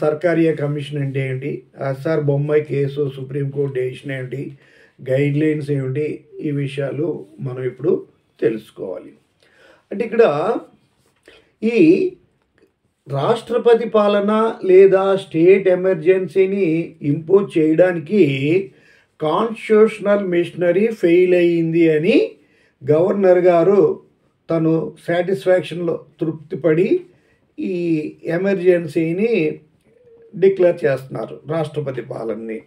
సర్కారియా కమిషన్ అంటే ఏంటి S R Bommai case supreme court decision ఏంటి గైడ్లైన్స్ ఏమిటి ఈ విషయాలు మనం ఇప్పుడు తెలుసుకోవాలి. అంటే ఇక్కడ ఈ రాష్ట్రపతి పాలన లేదా స్టేట్ ఎమర్జెన్సీని ఇంపోజ్ చేయడానికి కాన్స్టిట్యూషనల్ మిషనరీ ఫెయిల్ అయ్యింది అని గవర్నర్ గారు తను సాటిస్ఫాక్షన్లో తృప్తిపడి ఈ ఎమర్జెన్సీని డిక్లేర్ చేస్తున్నారు రాష్ట్రపతి పాలనని.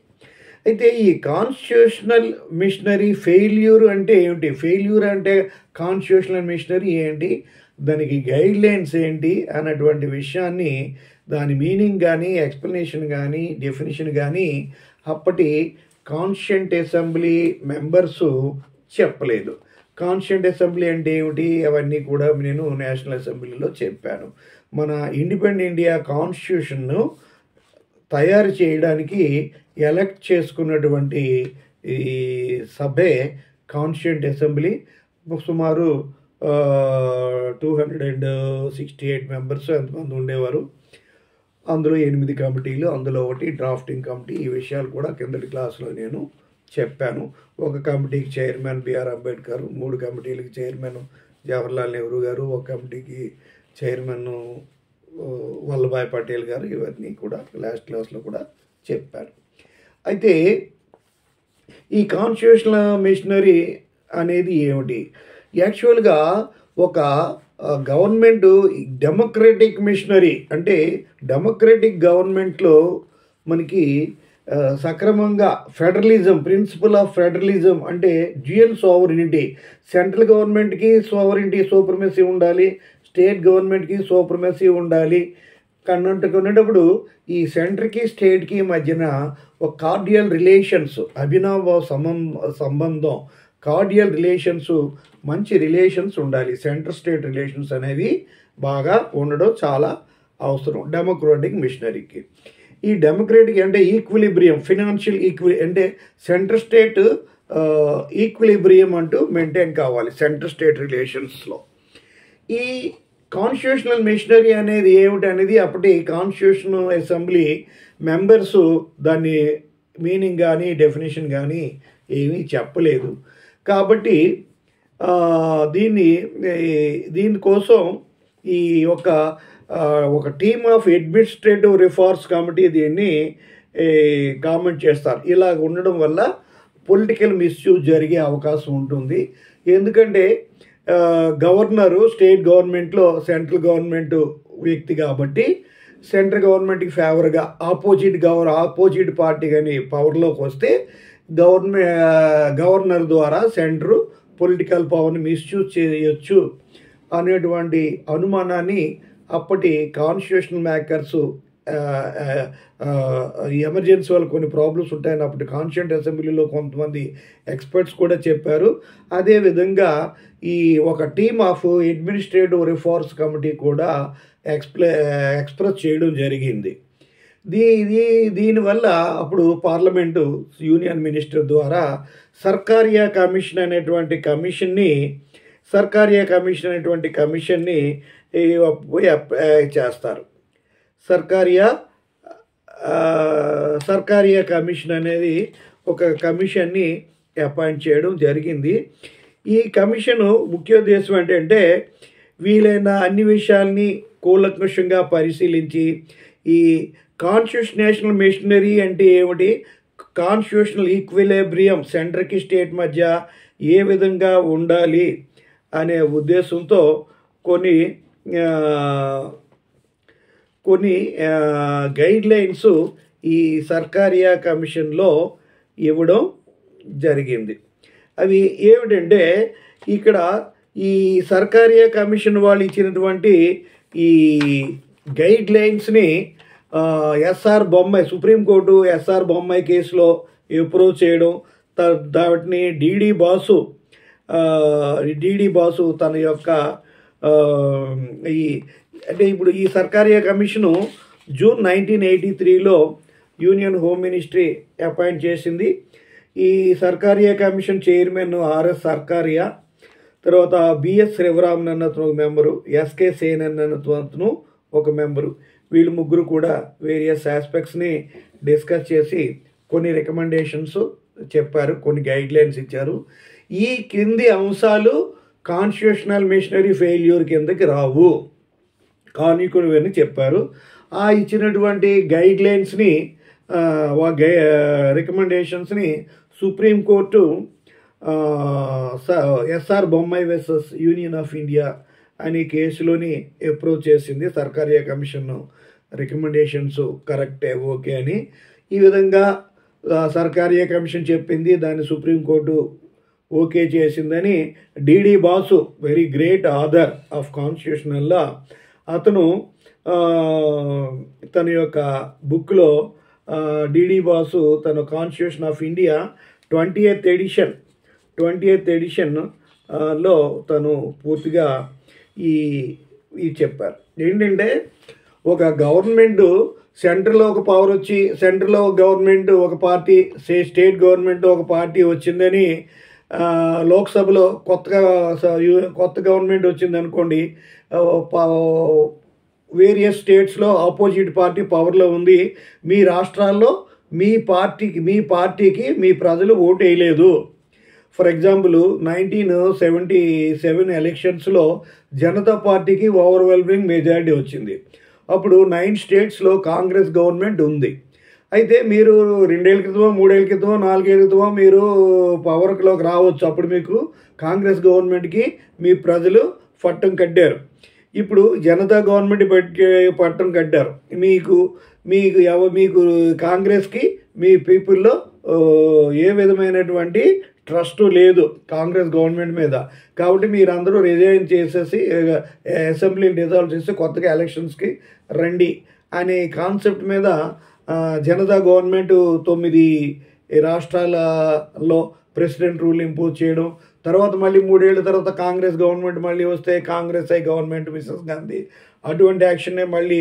అయితే ఈ కాన్స్టిట్యూషనల్ మిషనరీ ఫెయిల్యూర్ అంటే ఏమిటి ఫెయిల్యూర్ అంటే కాన్స్టిట్యూషనల్ మిషనరీ ఏంటి? దానికి గైడ్ లైన్స్ ఏంటి? అన్నటువంటి విషయాన్ని దాని మీనింగ్ కానీ ఎక్స్ప్లెనేషన్ కానీ డెఫినేషన్ కానీ అప్పటి కాన్స్టిట్యూంట్ అసెంబ్లీ మెంబర్సు చెప్పలేదు. కాన్స్టిట్యూంట్ అసెంబ్లీ అంటే ఏమిటి? అవన్నీ కూడా నేను నేషనల్ అసెంబ్లీలో చెప్పాను. మన ఇండిపెండెంట్ ఇండియా కాన్స్టిట్యూషన్ను తయారు చేయడానికి ఎలక్ట్ చేసుకున్నటువంటి ఈ సభే కాన్స్టిట్యూంట్ అసెంబ్లీ సుమారు two hundred and sixty eight members ఎంతమంది ఉండేవారు. అందులో ఎనిమిది కమిటీలు అందులో ఒకటి డ్రాఫ్టింగ్ కమిటీ. ఈ విషయాలు కూడా కిందటి క్లాస్లో నేను చెప్పాను. ఒక కమిటీకి చైర్మన్ బిఆర్ అంబేద్కర్ మూడు కమిటీలకి చైర్మన్ జవహర్లాల్ నెహ్రూ గారు ఒక కమిటీకి చైర్మన్ వల్లభాయ్ పటేల్ గారు. ఇవన్నీ కూడా లాస్ట్ క్లాస్లో కూడా చెప్పారు అయితే ఈ కాన్స్టిట్యూషనల్ మిషనరీ అనేది ఏమిటి? యాక్చువల్గా ఒక గవర్నమెంట్ డెమోక్రటిక్ మిషనరీ అంటే డెమోక్రటిక్ గవర్నమెంట్లో మనకి సక్రమంగా ఫెడరలిజం ప్రిన్సిపల్ ఆఫ్ ఫెడరలిజం అంటే డ్యూయల్ సోవరినిటీ సెంట్రల్ గవర్నమెంట్కి సోవరినిటీ సూపర్మెసీ ఉండాలి. స్టేట్ గవర్నమెంట్కి సూపర్మెసీ ఉండాలి. కన్నంటుకునేటప్పుడు ఈ సెంటర్కి స్టేట్కి మధ్యన కార్డియల్ రిలేషన్స్ అభినవ సంబంధం కార్డియల్ రిలేషన్స్ మంచి రిలేషన్స్ ఉండాలి. సెంటర్ స్టేట్ రిలేషన్స్ అనేవి బాగా ఉండడం చాలా అవసరం డెమోక్రాటిక్ మిషనరీకి. ఈ డెమోక్రటిక్ అంటే ఈక్విలిబ్రియం ఫినాన్షియల్ ఈక్వి అంటే సెంటర్ స్టేట్ ఈక్విలిబ్రియం అంటూ మెయింటైన్ కావాలి సెంటర్ స్టేట్ రిలేషన్స్లో. ఈ కాన్స్టిట్యూషనల్ మిషనరీ అనేది ఏమిటి అనేది అప్పటి కాన్స్టిట్యూషనల్ అసెంబ్లీ మెంబర్స్ దాన్ని మీనింగ్ కానీ డెఫినేషన్ కానీ ఏమీ చెప్పలేదు. కాబట్టి దీన్ని దీనికోసం ఈ యొక్క ఒక team of administrative reforms committee దీన్ని కామెంట్ చేస్తారు. ఇలా ఉండడం వల్ల పొలిటికల్ మిస్యూజ్ జరిగే అవకాశం ఉంటుంది. ఎందుకంటే గవర్నరు స్టేట్ గవర్నమెంట్లో సెంట్రల్ గవర్నమెంట్ వ్యక్తి కాబట్టి సెంట్రల్ గవర్నమెంట్కి ఫేవర్గా ఆపోజిట్ గవర్ ఆపోజిట్ పార్టీ కానీ పవర్లోకి వస్తే గవర్నమెంట్ గవర్నర్ ద్వారా సెంటర్ పొలిటికల్ పవర్ని మిస్యూజ్ చేయొచ్చు అనేటువంటి అనుమానాన్ని అప్పటి కాన్స్టిట్యూషనల్ మేకర్స్ ఎమర్జెన్సీ వల్ల కొన్ని ప్రాబ్లమ్స్ ఉంటాయని అప్పటి కాన్స్టిట్యూంట్ అసెంబ్లీలో కొంతమంది ఎక్స్పర్ట్స్ కూడా చెప్పారు. అదేవిధంగా ఈ ఒక team of administrative reforms committee కూడా ఎక్స్ప్లే ఎక్స్ప్రెస్ చేయడం జరిగింది. దీ దీ దీనివల్ల అప్పుడు పార్లమెంటు యూనియన్ మినిస్టర్ ద్వారా సర్కారియా కమిషన్ అనేటువంటి కమిషన్ని సర్కారియా కమిషన్ అనేటువంటి కమిషన్ని చేస్తారు. సర్కారియా సర్కారియా కమిషన్ అనేది ఒక కమిషన్ని అపాయింట్ చేయడం జరిగింది. ఈ కమిషను ముఖ్య ఉద్దేశం ఏంటంటే వీలైన అన్ని విషయాల్ని కూలత్మషంగా పరిశీలించి ఈ కాన్స్టిట్యూషనేషనల్ మిషనరీ అంటే ఏమిటి? కాన్స్టిట్యూషనల్ ఈక్విలేబ్రియం సెంటర్కి స్టేట్ మధ్య ఏ విధంగా ఉండాలి అనే ఉద్దేశంతో కొన్ని కొన్ని గైడ్లైన్స్ ఈ సర్కారియా కమిషన్లో ఇవ్వడం జరిగింది. అవి ఏమిటంటే ఇక్కడ ఈ సర్కారియా కమిషన్ వాళ్ళు ఇచ్చినటువంటి ఈ guide లైన్స్ని S R Bommai supreme court S R Bommai కేసులో అప్రూవ్ చేయడం త- దాటిని D D Basu D D Basu తన యొక్క ఈ అంటే ఇప్పుడు ఈ Sarkaria commission June nineteen eighty త్రీలో యూనియన్ హోమ్ మినిస్ట్రీ అపాయింట్ చేసింది. ఈ Sarkaria commission chairman R S Sarkaria తర్వాత బిఎస్ శివరామన్ అన్నతను ఒక మెంబరు ఎస్కే సేన్ అన్నతను ఒక మెంబరు. వీళ్ళు ముగ్గురు కూడా వేరియస్ ఆస్పెక్ట్స్ని డిస్కస్ చేసి కొన్ని రికమెండేషన్స్ చెప్పారు కొన్ని గైడ్ లైన్స్ ఇచ్చారు. ఈ క్రింది అంశాలు కాన్స్టిట్యూషనల్ మిషనరీ ఫెయిల్యూర్ కిందకి రావు. కానికులు అని చెప్పారు. ఆ ఇచ్చినటువంటి గైడ్ లైన్స్ని గై రికమెండేషన్స్ని supreme court S R Bommai versus union of India అనే కేసులోని అప్రూవ్ చేసింది. సర్కారియా కమిషన్ రికమెండేషన్స్ కరెక్టే ఓకే అని. ఈ విధంగా సర్కారియా కమిషన్ చెప్పింది. దాన్ని సుప్రీంకోర్టు ఓకే చేసిందని D D Basu very great author of constitutional law అతను తన యొక్క బుక్లో డిడి బాసు తన constitution of India twenty eighth edition twenty eighth ఎడిషన్లో తను పూర్తిగా ఈ ఈ చెప్పారు. ఏంటంటే ఒక గవర్నమెంట్ సెంటర్లో ఒక పవర్ వచ్చి సెంటర్లో ఒక గవర్నమెంట్ ఒక పార్టీ స్టే స్టేట్ గవర్నమెంట్ ఒక పార్టీ వచ్చిందని లోక్సభలో కొత్తగా కొత్త గవర్నమెంట్ వచ్చింది అనుకోండి వేరియస్ స్టేట్స్లో ఆపోజిట్ పార్టీ పవర్లో ఉంది. మీ రాష్ట్రాల్లో మీ పార్టీకి మీ పార్టీకి మీ ప్రజలు ఓటు వేయలేదు. For example nineteen seventy seven ఎలక్షన్స్లో జనతా పార్టీకి ఓవర్వెల్మింగ్ మెజారిటీ వచ్చింది. అప్పుడు నైన్ స్టేట్స్లో కాంగ్రెస్ గవర్నమెంట్ ఉంది. అయితే మీరు రెండేళ్ళ క్రితమో మూడేళ్ళ క్రితమో నాలుగేళ్ళ క్రితమో మీరు పవర్లోకి రావచ్చు. అప్పుడు మీకు కాంగ్రెస్ గవర్నమెంట్కి మీ ప్రజలు పట్టం కట్టారు. ఇప్పుడు జనతా గవర్నమెంట్ పెట్టే పట్టం కట్టారు. మీకు మీకు ఎవ మీకు కాంగ్రెస్కి మీ పీపుల్లో ఏ విధమైనటువంటి ట్రస్ట్ లేదు కాంగ్రెస్ గవర్నమెంట్ మీద. కాబట్టి మీరందరూ రిజైన్ చేసేసి అసెంబ్లీ డిజాల్వ్ చేసి కొత్తగా ఎలక్షన్స్కి రండి అనే కాన్సెప్ట్ మీద జనతా గవర్నమెంట్ తొమ్మిది రాష్ట్రాలలో ప్రెసిడెంట్ రూల్ ఇంపోజ్ చేయడం తర్వాత మళ్ళీ మూడేళ్ళ తర్వాత కాంగ్రెస్ గవర్నమెంట్ మళ్ళీ వస్తే Congress I government Mrs Gandhi. అటువంటి యాక్షన్నే మళ్ళీ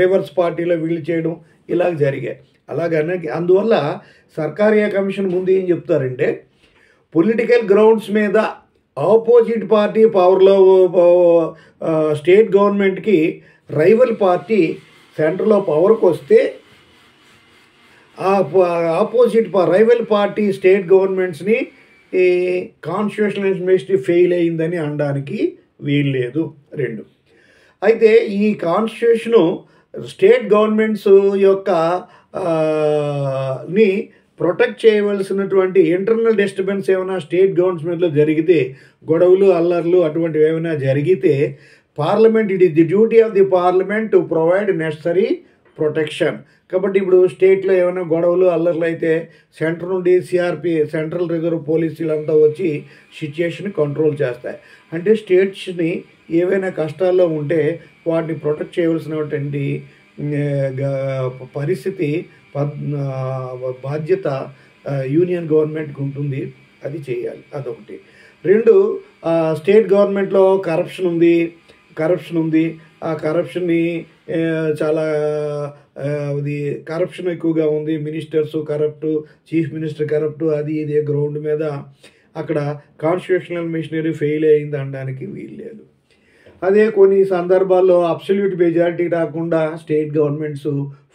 రివర్స్ పార్టీలో వీళ్ళు చేయడం ఇలా జరిగాయి. అలాగనే అందువల్ల సర్కారియా కమిషన్ ముందు ఏం చెప్తారంటే పొలిటికల్ గ్రౌండ్స్ మీద ఆపోజిట్ పార్టీ పవర్లో స్టేట్ గవర్నమెంట్కి రైవల్ పార్టీ సెంటర్లో పవర్కి వస్తే opposite opposite rival party state గవర్నమెంట్స్ని ఈ కాన్స్టిట్యూషనల్ మినిస్ట్రీ ఫెయిల్ అయిందని అనడానికి వీల్లేదు రెండు. అయితే ఈ కాన్స్టిట్యూషను స్టేట్ గవర్నమెంట్స్ యొక్క ని ప్రొటెక్ట్ చేయవలసినటువంటి ఇంటర్నల్ డిస్టర్బెన్స్ ఏమైనా స్టేట్ గవర్నమెంట్లో జరిగితే గొడవలు అల్లర్లు అటువంటివి ఏమైనా జరిగితే parliament it is the duty of the parliament to provide necessary protection. కాబట్టి ఇప్పుడు స్టేట్లో ఏమైనా గొడవలు అల్లర్లు అయితే సెంటర్ నుండి సిఆర్పి సెంట్రల్ రిజర్వ్ పోలీసులంతా వచ్చి సిచ్యుయేషన్ కంట్రోల్ చేస్తాయి. అంటే స్టేట్స్ని ఏవైనా కష్టాల్లో ఉంటే వాటిని ప్రొటెక్ట్ చేయవలసినటువంటి పరిస్థితి బాధ్యత యూనియన్ గవర్నమెంట్కి ఉంటుంది. అది చేయాలి. అదొకటి. రెండు స్టేట్ గవర్నమెంట్లో కరప్షన్ ఉంది. కరప్షన్ ఉంది. ఆ కరప్షన్ని చాలా అది కరప్షన్ ఎక్కువగా ఉంది. Ministers corrupt chief minister corrupt అది ఇది గ్రౌండ్ మీద అక్కడ కాన్స్టిట్యూషనల్ మిషనరీ ఫెయిల్ అయింది అనడానికి వీల్లేదు అదే కొన్ని సందర్భాల్లో అబ్సల్యూట్ మెజారిటీ రాకుండా స్టేట్ గవర్నమెంట్స్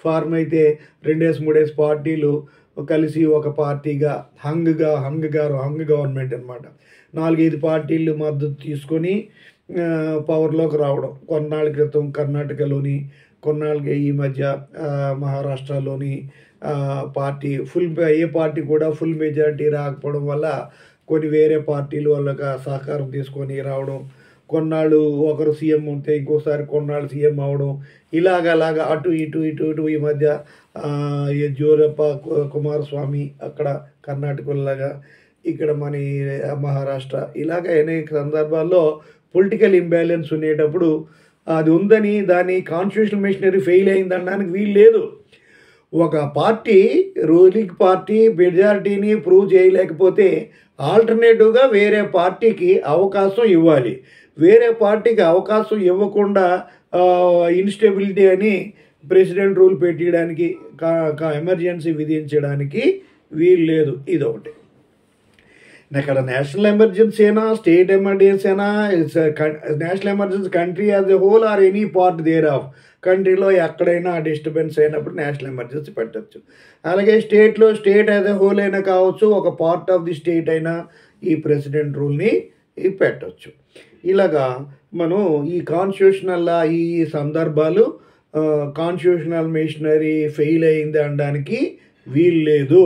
ఫార్మ్ అయితే రెండేసి మూడేసి పార్టీలు కలిసి ఒక పార్టీగా హంగ్గా హంగ్గా హంగ్ గవర్నమెంట్ అనమాట నాలుగైదు పార్టీలు మద్దతు తీసుకొని పవర్లోకి రావడం. కొన్నాళ్ళ క్రితం కర్ణాటకలోని కొన్నాళ్ళకి ఈ మధ్య మహారాష్ట్రలోని పార్టీ ఫుల్ ఏ పార్టీ కూడా ఫుల్ మెజారిటీ రాకపోవడం వల్ల కొన్ని వేరే పార్టీలు వాళ్ళకి సహకారం తీసుకొని రావడం కొన్నాళ్ళు ఒకరు సీఎం ఉంటే ఇంకోసారి కొన్నాళ్ళు సీఎం అవడం ఇలాగ అలాగ అటు ఇటు ఇటు ఇటు ఈ మధ్య జోరప్ప కుమారస్వామి అక్కడ కర్ణాటకలాగా ఇక్కడ మన మహారాష్ట్ర ఇలాగ అనేక సందర్భాల్లో పొలిటికల్ ఇంబ్యాలెన్స్ ఉండేటప్పుడు అది ఉందని దాని కాన్స్టిట్యూషన్ మిషనరీ ఫెయిల్ అయిందనడానికి వీలు లేదు. ఒక పార్టీ రూలింగ్ పార్టీ మెజారిటీని ప్రూవ్ చేయలేకపోతే ఆల్టర్నేటివ్గా వేరే పార్టీకి అవకాశం ఇవ్వాలి. వేరే పార్టీకి అవకాశం ఇవ్వకుండా ఇన్స్టెబిలిటీ అని ప్రెసిడెంట్ రూల్ పెట్టడానికి ఎమర్జెన్సీ విధించడానికి వీలు లేదు. ఇదొకటి. ఇక్కడ నేషనల్ ఎమర్జెన్సీ అయినా స్టేట్ ఎమర్జెన్సీ అయినా national emergency country as a whole or any part thereof కంట్రీలో ఎక్కడైనా డిస్టర్బెన్స్ అయినప్పుడు నేషనల్ ఎమర్జెన్సీ పెట్టచ్చు. అలాగే స్టేట్లో స్టేట్ యాజ్ ఎ హోల్ అయినా కావచ్చు ఒక పార్ట్ ఆఫ్ ది స్టేట్ అయినా ఈ ప్రెసిడెంట్ రూల్ని పెట్టచ్చు. పెట్టవచ్చు ఇలాగా మనం ఈ కాన్స్టిట్యూషనల్ ఈ సందర్భాలు కాన్స్టిట్యూషనల్ మిషనరీ ఫెయిల్ అయింది అనడానికి వీలు లేదు.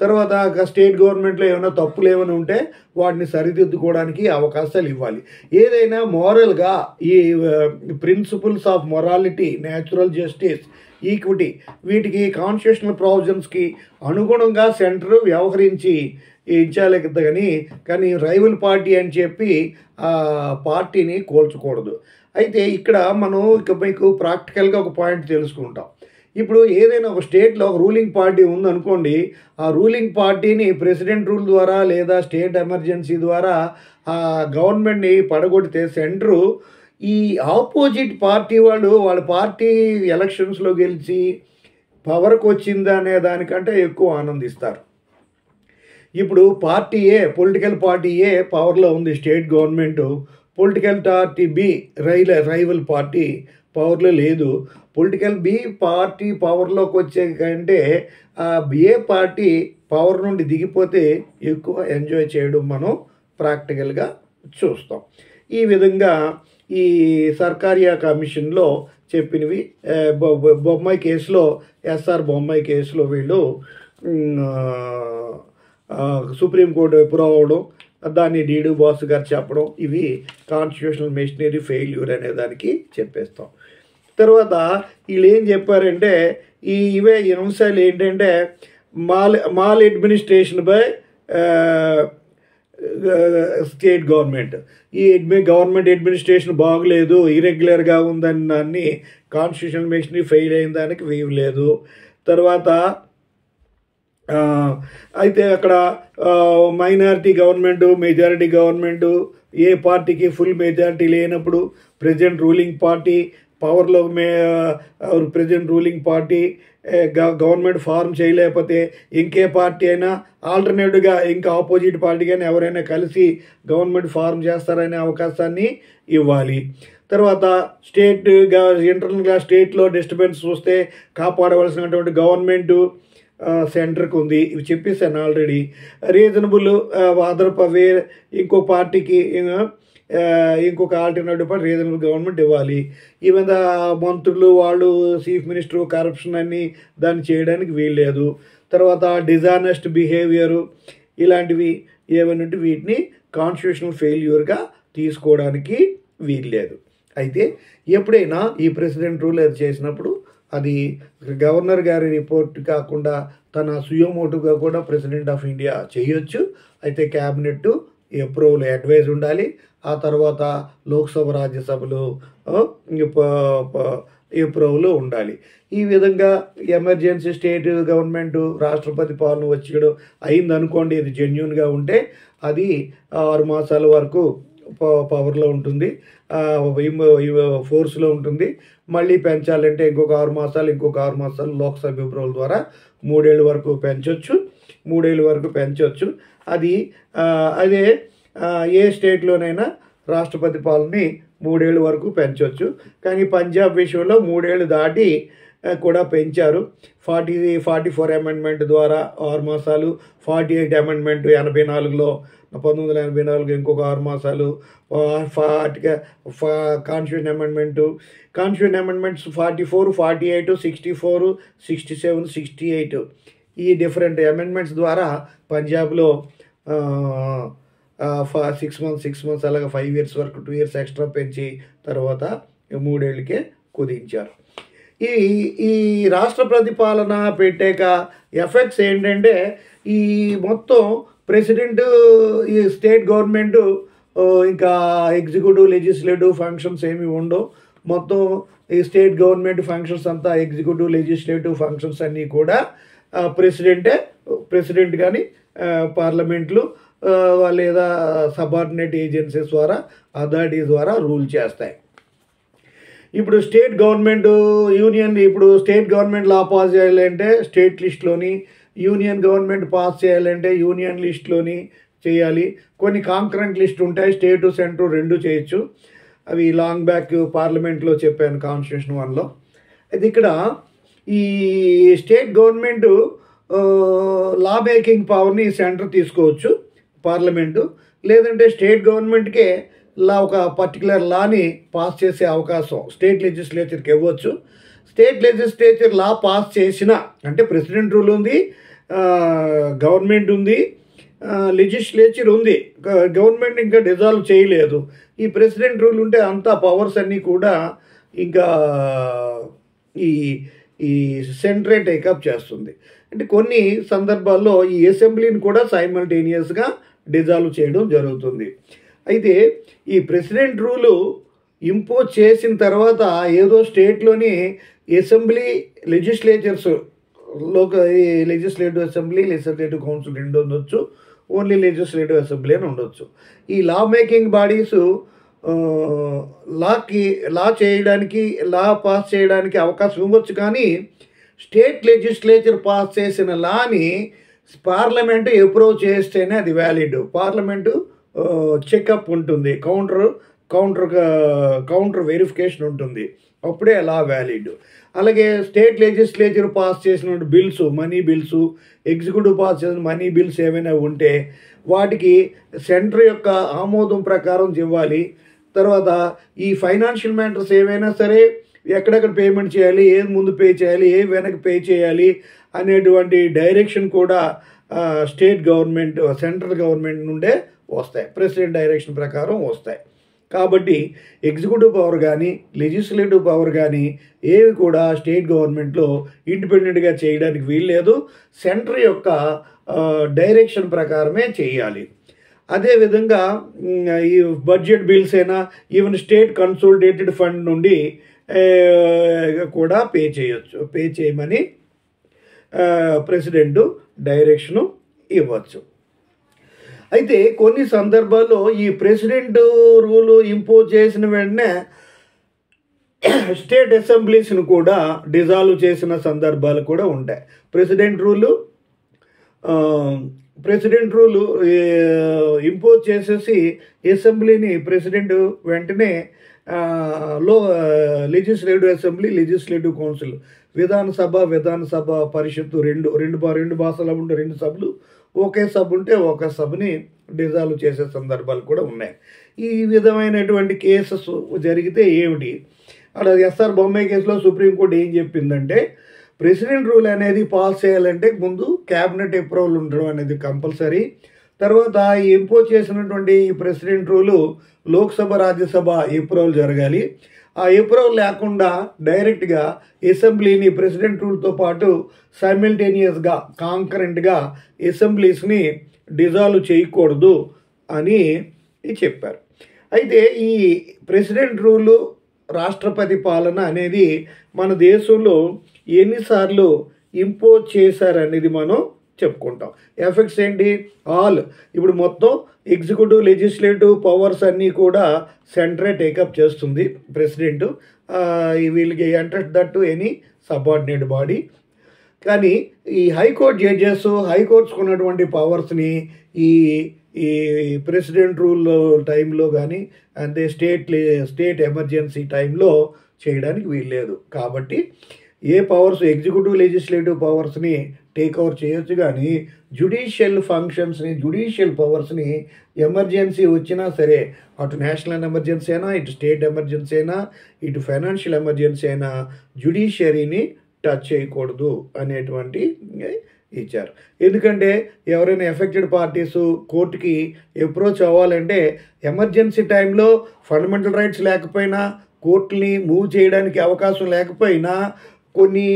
తర్వాత స్టేట్ గవర్నమెంట్లో ఏమైనా తప్పులు ఏమైనా ఉంటే వాటిని సరిదిద్దుకోవడానికి అవకాశాలు ఇవ్వాలి. ఏదైనా మోరల్గా ఈ principles of morality natural justice equity వీటికి కాన్స్టిట్యూషనల్ ప్రావిజన్స్కి అనుగుణంగా సెంటర్ వ్యవహరించి ఇచ్చాలి కానీ కానీ రైవల్ పార్టీ అని చెప్పి ఆ పార్టీని కోల్చకూడదు. అయితే ఇక్కడ మనం ఇక మీకు ప్రాక్టికల్గా ఒక పాయింట్ తెలుసుకుంటాం. ఇప్పుడు ఏదైనా ఒక స్టేట్లో ఒక రూలింగ్ పార్టీ ఉందనుకోండి ఆ రూలింగ్ పార్టీని ప్రెసిడెంట్ రూల్ ద్వారా లేదా స్టేట్ ఎమర్జెన్సీ ద్వారా ఆ గవర్నమెంట్ని పడగొడితే సెంటరు ఈ ఆపోజిట్ పార్టీ వాళ్ళు వాళ్ళ పార్టీ ఎలక్షన్స్లో గెలిచి పవర్కి వచ్చిందనే అనే దానికంటే ఎక్కువ ఆనందిస్తారు. ఇప్పుడు పార్టీయే పొలిటికల్ పార్టీయే పవర్లో ఉంది స్టేట్ గవర్నమెంట్? పొలిటికల్ పార్టీ బి రైల రైవల్ పార్టీ పవర్లో లేదు. పొలిటికల్ బి పార్టీ పవర్లోకి వచ్చే కంటే ఆ ఏ పార్టీ పవర్ నుండి దిగిపోతే ఎక్కువ ఎంజాయ్ చేయడం మనం ప్రాక్టికల్గా చూస్తాం. ఈ విధంగా ఈ సర్కారియా కమిషన్లో చెప్పినవి బొ- బొమ్మాయి కేసులో ఎస్ఆర్ బొమ్మాయి కేసులో వీళ్ళు సుప్రీంకోర్టు అప్రూవ్ అవ్వడం దాన్ని డీడు బాస్ గారు చెప్పడం ఇవి కాన్స్టిట్యూషనల్ మెషినరీ ఫెయిల్యూర్ అనే దానికి చెప్పేస్తాం. తర్వాత వీళ్ళు ఏం చెప్పారంటే ఈ ఇవే అంశాలు ఏంటంటే mal maladministration by state government ఈ అడ్మి గవర్నమెంట్ అడ్మినిస్ట్రేషన్ బాగలేదు ఇరెగ్యులర్గా ఉందని దాన్ని కాన్స్టిట్యూషన్ మెషినరీ ఫెయిల్ అయిన దానికి వీవ్ లేదు. తర్వాత అయితే అక్కడ మైనారిటీ గవర్నమెంట్ మెజారిటీ గవర్నమెంట్ ఏ పార్టీకి ఫుల్ మెజారిటీ లేనప్పుడు ప్రజెంట్ రూలింగ్ పార్టీ పవర్లో మే ప్రజెంట్ రూలింగ్ పార్టీ గ- గవర్నమెంట్ ఫార్మ్ చేయలేకపోతే ఇంకే పార్టీ అయినా ఆల్టర్నేటివ్గా ఇంకా ఆపోజిట్ పార్టీ కానీ ఎవరైనా కలిసి గవర్నమెంట్ ఫార్మ్ చేస్తారనే అవకాశాన్ని ఇవ్వాలి. తర్వాత స్టేట్ ఇంటర్నల్గా స్టేట్లో డిస్టర్బెన్స్ వస్తే కాపాడవలసినటువంటి గవర్నమెంటు సెంటర్కి ఉంది. ఇవి చెప్పేసాను ఆల్రెడీ. రీజనబుల్ అదర్ వే ఇంకో పార్టీకి ఇంకొక ఆల్టర్నేటివ్ పార్టీ రీజనబుల్ గవర్నమెంట్ ఇవ్వాలి. ఈవెన్ ద మంత్రులు వాళ్ళు చీఫ్ మినిస్టర్ కరప్షన్ అన్ని దాన్ని చేయడానికి వీల్లేదు. తర్వాత డిజానెస్ట్ బిహేవియరు ఇలాంటివి ఏమైనా ఉంటే వీటిని కాన్స్టిట్యూషనల్ ఫెయిల్యూర్గా తీసుకోవడానికి వీల్లేదు. అయితే ఎప్పుడైనా ఈ ప్రెసిడెంట్ రూల్ అది చేసినప్పుడు అది గవర్నర్ గారి రిపోర్ట్ కాకుండా తన సుయోమోటుగా కూడా ప్రెసిడెంట్ ఆఫ్ ఇండియా చేయొచ్చు. అయితే క్యాబినెట్ అప్రూవల్ అడ్వైజ్ ఉండాలి. ఆ తర్వాత లోక్సభ రాజ్యసభలు అప్రూవల్ ఉండాలి. ఈ విధంగా ఎమర్జెన్సీ స్టేట్ గవర్నమెంట్ రాష్ట్రపతి పాలన వచ్చాడు అయింది అనుకోండి ఇది జెన్యున్గా ఉంటే అది ఆరు మాసాల వరకు పవర్లో ఉంటుంది. ఫోర్స్లో ఉంటుంది. మళ్ళీ పెంచాలంటే ఇంకొక ఆరు మాసాలు ఇంకొక ఆరు మాసాలు లోక్సభ అప్రూవల్ ద్వారా మూడేళ్ళ వరకు పెంచవచ్చు మూడేళ్ళ వరకు పెంచవచ్చు అది అదే ఏ స్టేట్లోనైనా రాష్ట్రపతి పాలనని మూడేళ్ళ వరకు పెంచవచ్చు కానీ పంజాబ్ విషయంలో మూడేళ్ళు దాటి కూడా పెంచారు. ఫార్టీ ఫార్టీ ఫోర్ అమెండ్మెంట్ ద్వారా ఆరు మాసాలు ఫార్టీ ఎయిట్ అమెండ్మెంట్ ఎనభై నాలుగులో పంతొమ్మిది వందల ఎనభై నాలుగు ఇంకొక ఆరు మాసాలు ఫార్టీగా ఫా constitution amendment. Constitution amendments forty four forty eight sixty four sixty seven sixty eight. ఈ డిఫరెంట్ అమెండ్మెంట్స్ ద్వారా పంజాబ్లో సిక్స్ మంత్స్ సిక్స్ మంత్స్ అలాగే ఫైవ్ ఇయర్స్ వరకు టూ ఇయర్స్ ఎక్స్ట్రా పెంచి తర్వాత మూడేళ్ళకే కుదించారు. ఈ ఈ రాష్ట్ర ప్రతిపాలన పెట్టాక ఎఫెక్ట్స్ ఏంటంటే ఈ మొత్తం ప్రెసిడెంట్ ఈ స్టేట్ గవర్నమెంట్ ఇంకా ఎగ్జిక్యూటివ్ లెజిస్లేటివ్ ఫంక్షన్స్ ఏమి ఉండవు. మొత్తం ఈ స్టేట్ గవర్నమెంట్ ఫంక్షన్స్ అంతా ఎగ్జిక్యూటివ్ లెజిస్లేటివ్ ఫంక్షన్స్ అన్నీ కూడా ప్రెసిడెంటే ప్రెసిడెంట్ కానీ పార్లమెంట్లు లేదా సబార్డినేట్ ఏజెన్సీస్ ద్వారా అథారిటీ ద్వారా రూల్ చేస్తాయి. ఇప్పుడు స్టేట్ గవర్నమెంట్ యూనియన్ ఇప్పుడు స్టేట్ గవర్నమెంట్ లా పాస్ చేయాలంటే స్టేట్ లిస్ట్లోని యూనియన్ గవర్నమెంట్ పాస్ చేయాలంటే యూనియన్ లిస్ట్లోని చేయాలి. కొన్ని కాంక్రెంట్ లిస్ట్ ఉంటాయి స్టేటు సెంటర్ రెండు చేయొచ్చు. అవి లాంగ్ బ్యాక్ పార్లమెంట్లో చెప్పాను కాన్స్టిట్యూషన్ వన్లో. అయితే ఇక్కడ ఈ స్టేట్ గవర్నమెంట్ లా మేకింగ్ పవర్ని సెంటర్ తీసుకోవచ్చు పార్లమెంటు. లేదంటే స్టేట్ గవర్నమెంట్కే లా ఒక పర్టికులర్ లాని పాస్ చేసే అవకాశం స్టేట్ లెజిస్లేచర్కి ఇవ్వచ్చు. స్టేట్ లెజిస్లేచర్ లా పాస్ చేసిన అంటే ప్రెసిడెంట్ రూల్ ఉంది గవర్నమెంట్ ఉంది. లెజిస్లేచర్ ఉంది. గవర్నమెంట్ ఇంకా డిజాల్వ్ చేయలేదు. ఈ ప్రెసిడెంట్ రూల్ ఉంటే అంతా పవర్స్ అన్నీ కూడా ఇంకా ఈ ఈ సెంట్రే టేకప్ చేస్తుంది. అంటే కొన్ని సందర్భాల్లో ఈ అసెంబ్లీని కూడా సైమల్టేనియస్గా డిజాల్వ్ చేయడం జరుగుతుంది. అయితే ఈ ప్రెసిడెంట్ రూలు ఇంపోజ్ చేసిన తర్వాత ఏదో స్టేట్లోని అసెంబ్లీ లెజిస్లేచర్స్ లోక ఈ లెజిస్లేటివ్ అసెంబ్లీ లెజిస్లేటివ్ కౌన్సిల్ రెండు ఉండొచ్చు ఓన్లీ లెజిస్లేటివ్ అసెంబ్లీ అని ఉండొచ్చు. ఈ లా మేకింగ్ బాడీస్ లాకి లా చేయడానికి లా పాస్ చేయడానికి అవకాశం ఇవ్వచ్చు కానీ స్టేట్ లెజిస్లేచర్ పాస్ చేసిన లాని పార్లమెంటు అప్రూవ్ చేస్తేనే అది వ్యాలిడ్ పార్లమెంటు చెకప్ ఉంటుంది కౌంటర్ కౌంటర్ కౌంటర్ వెరిఫికేషన్ ఉంటుంది. అప్పుడే లా వ్యాలిడ్. అలాగే స్టేట్ లెజిస్లేచర్ పాస్ చేసిన bills money bills executive pass చేసిన మనీ బిల్స్ ఏమైనా ఉంటే వాటికి సెంటర్ యొక్క ఆమోదం ప్రకారం ఇవ్వాలి. తర్వాత ఈ ఫైనాన్షియల్ మ్యాటర్స్ ఏవైనా సరే ఎక్కడెక్కడ పేమెంట్ చేయాలి ఏది ముందు పే చేయాలి ఏ వెనక్కి పే చేయాలి అనేటువంటి డైరెక్షన్ కూడా స్టేట్ గవర్నమెంట్ సెంట్రల్ గవర్నమెంట్ నుండే వస్తాయి. ప్రెసిడెంట్ డైరెక్షన్ ప్రకారం వస్తాయి. కాబట్టి ఎగ్జిక్యూటివ్ పవర్ కానీ లెజిస్లేటివ్ పవర్ కానీ ఏవి కూడా స్టేట్ గవర్నమెంట్లో ఇండిపెండెంట్గా చేయడానికి వీల్లేదు సెంటర్ యొక్క డైరెక్షన్ ప్రకారమే చేయాలి. అదేవిధంగా ఈ బడ్జెట్ బిల్స్ అయినా ఈవెన్ స్టేట్ కన్సోలిడేటెడ్ ఫండ్ నుండి కూడా పే చేయొచ్చు పే చేయమని ప్రెసిడెంట్ డైరెక్షను ఇవ్వచ్చు. అయితే కొన్ని సందర్భాల్లో ఈ ప్రెసిడెంట్ రూలు ఇంపోజ్ చేసిన వెంటనే స్టేట్ అసెంబ్లీస్ను కూడా డిజాల్వ్ చేసిన సందర్భాలు కూడా ఉంటాయి. President rule president rule impose చేసేసి అసెంబ్లీని ప్రెసిడెంట్ వెంటనే లో legislative assembly legislative council Vidhan Sabha Vidhan Sabha Parishad రెండు రెండు రెండు భాషలు ఉండే రెండు సభలు ఒకే సభ ఉంటే ఒక సభని డిజాల్వ్ చేసే సందర్భాలు కూడా ఉన్నాయి. ఈ విధమైనటువంటి కేసెస్ జరిగితే ఏమిటి? అలా ఎస్ఆర్ బొమ్మాయి కేసులో సుప్రీంకోర్టు ఏం చెప్పిందంటే ప్రెసిడెంట్ రూల్ అనేది పాస్ చేయాలంటే ముందు క్యాబినెట్ అప్రూవల్ ఉండడం అనేది కంపల్సరీ. తర్వాత ఈ ఇంపోజ్ చేసినటువంటి ఈ president rule Lok Sabha Rajya Sabha approval జరగాలి. ఆ అప్రూవల్ లేకుండా డైరెక్ట్గా అసెంబ్లీని ప్రెసిడెంట్ రూల్తో పాటు సైమిల్టేనియస్గా కాంకరెంట్గా అసెంబ్లీస్ని డిజాల్వ్ చేయకూడదు అని చెప్పారు. అయితే ఈ ప్రెసిడెంట్ రూలు రాష్ట్రపతి పాలన అనేది మన దేశంలో ఎన్నిసార్లు ఇంపోజ్ చేశారనేది మనం చెప్పుకుంటాం. ఎఫెక్ట్స్ ఏంటి? ఆల్. ఇప్పుడు మొత్తం ఎగ్జిక్యూటివ్ లెజిస్లేటివ్ పవర్స్ అన్నీ కూడా సెంటరే టేకప్ చేస్తుంది ప్రెసిడెంట్. వీళ్ళకి entrust that to any subordinate body. కానీ ఈ హైకోర్టు జడ్జెస్ హైకోర్ట్స్కి ఉన్నటువంటి పవర్స్ని ఈ ఈ ప్రెసిడెంట్ రూల్ టైంలో కానీ అంటే స్టేట్ స్టేట్ ఎమర్జెన్సీ టైంలో చేయడానికి వీల్లేదు. కాబట్టి ఏ పవర్స్ ఎగ్జిక్యూటివ్ లెజిస్లేటివ్ పవర్స్ని టేక్ ఓవర్ చేయొచ్చు కానీ జుడిషియల్ ఫంక్షన్స్ని జుడిషియల్ పవర్స్ని ఎమర్జెన్సీ వచ్చినా సరే అటు నేషనల్ ఎమర్జెన్సీ అయినా ఇటు స్టేట్ ఎమర్జెన్సీ అయినా ఇటు ఫైనాన్షియల్ ఎమర్జెన్సీ అయినా జుడిషియరీని టచ్ చేయకూడదు అనేటువంటి ఇచ్చారు. ఎందుకంటే ఎవరైనా ఎఫెక్టెడ్ పార్టీస్ కోర్టుకి అప్రోచ్ అవ్వాలంటే ఎమర్జెన్సీ టైంలో ఫండమెంటల్ రైట్స్ లేకపోయినా కోర్టుని మూవ్ చేయడానికి అవకాశం లేకపోయినా కొన్ని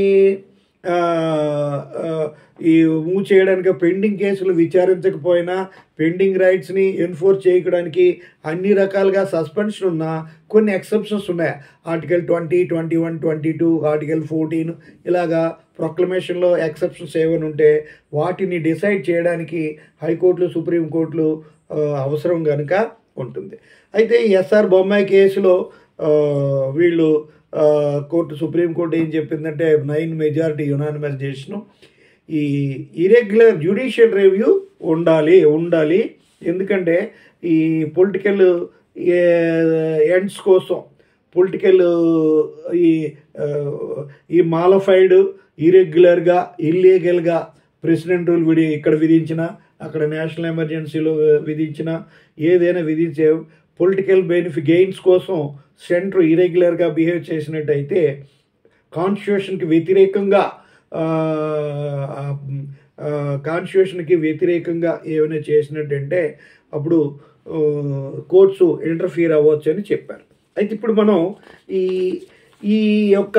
ఈ మూవ్ చేయడానికి పెండింగ్ కేసులు విచారించకపోయినా పెండింగ్ రైట్స్ని ఎన్ఫోర్స్ చేయడానికి అన్ని రకాలుగా సస్పెన్షన్ ఉన్న కొన్ని ఎక్సెప్షన్స్ ఉన్నాయి? Article twenty twenty one twenty two article fourteen ఇలాగా ప్రొక్లమేషన్లో ఎక్సెప్షన్స్ ఏమైనా ఉంటే వాటిని డిసైడ్ చేయడానికి హైకోర్టులు సుప్రీంకోర్టులు అవసరం కనుక ఉంటుంది. అయితే ఎస్ఆర్ బొమ్మాయి కేసులో వీళ్ళు కోర్టు సుప్రీంకోర్టు ఏం చెప్పిందంటే నైన్ మెజారిటీ యునానిమస్ చేసినాం. ఈ ఇరెగ్యులర్ జ్యుడిషియల్ రివ్యూ ఉండాలి ఉండాలి. ఎందుకంటే ఈ పొలిటికల్ ఎండ్స్ కోసం పొలిటికల్ ఈ ఈ మాలఫైడ్ ఇరెగ్యులర్గా ఇల్లీగల్గా ప్రెసిడెంట్ రూల్ విడి ఇక్కడ విధించిన అక్కడ నేషనల్ ఎమర్జెన్సీలో విధించిన ఏదైనా విధించే పొలిటికల్ బెనిఫిట్ గెయిన్స్ కోసం సెంటర్ ఇరెగ్యులర్గా బిహేవ్ చేసినట్టయితే కాన్స్టిట్యూషన్కి వ్యతిరేకంగా కాన్స్టిట్యూషన్కి వ్యతిరేకంగా ఏమైనా చేసినట్టంటే అప్పుడు కోర్ట్స్ ఇంటర్ఫియర్ అవ్వచ్చు అని చెప్పారు. అయితే ఇప్పుడు మనం ఈ ఈ యొక్క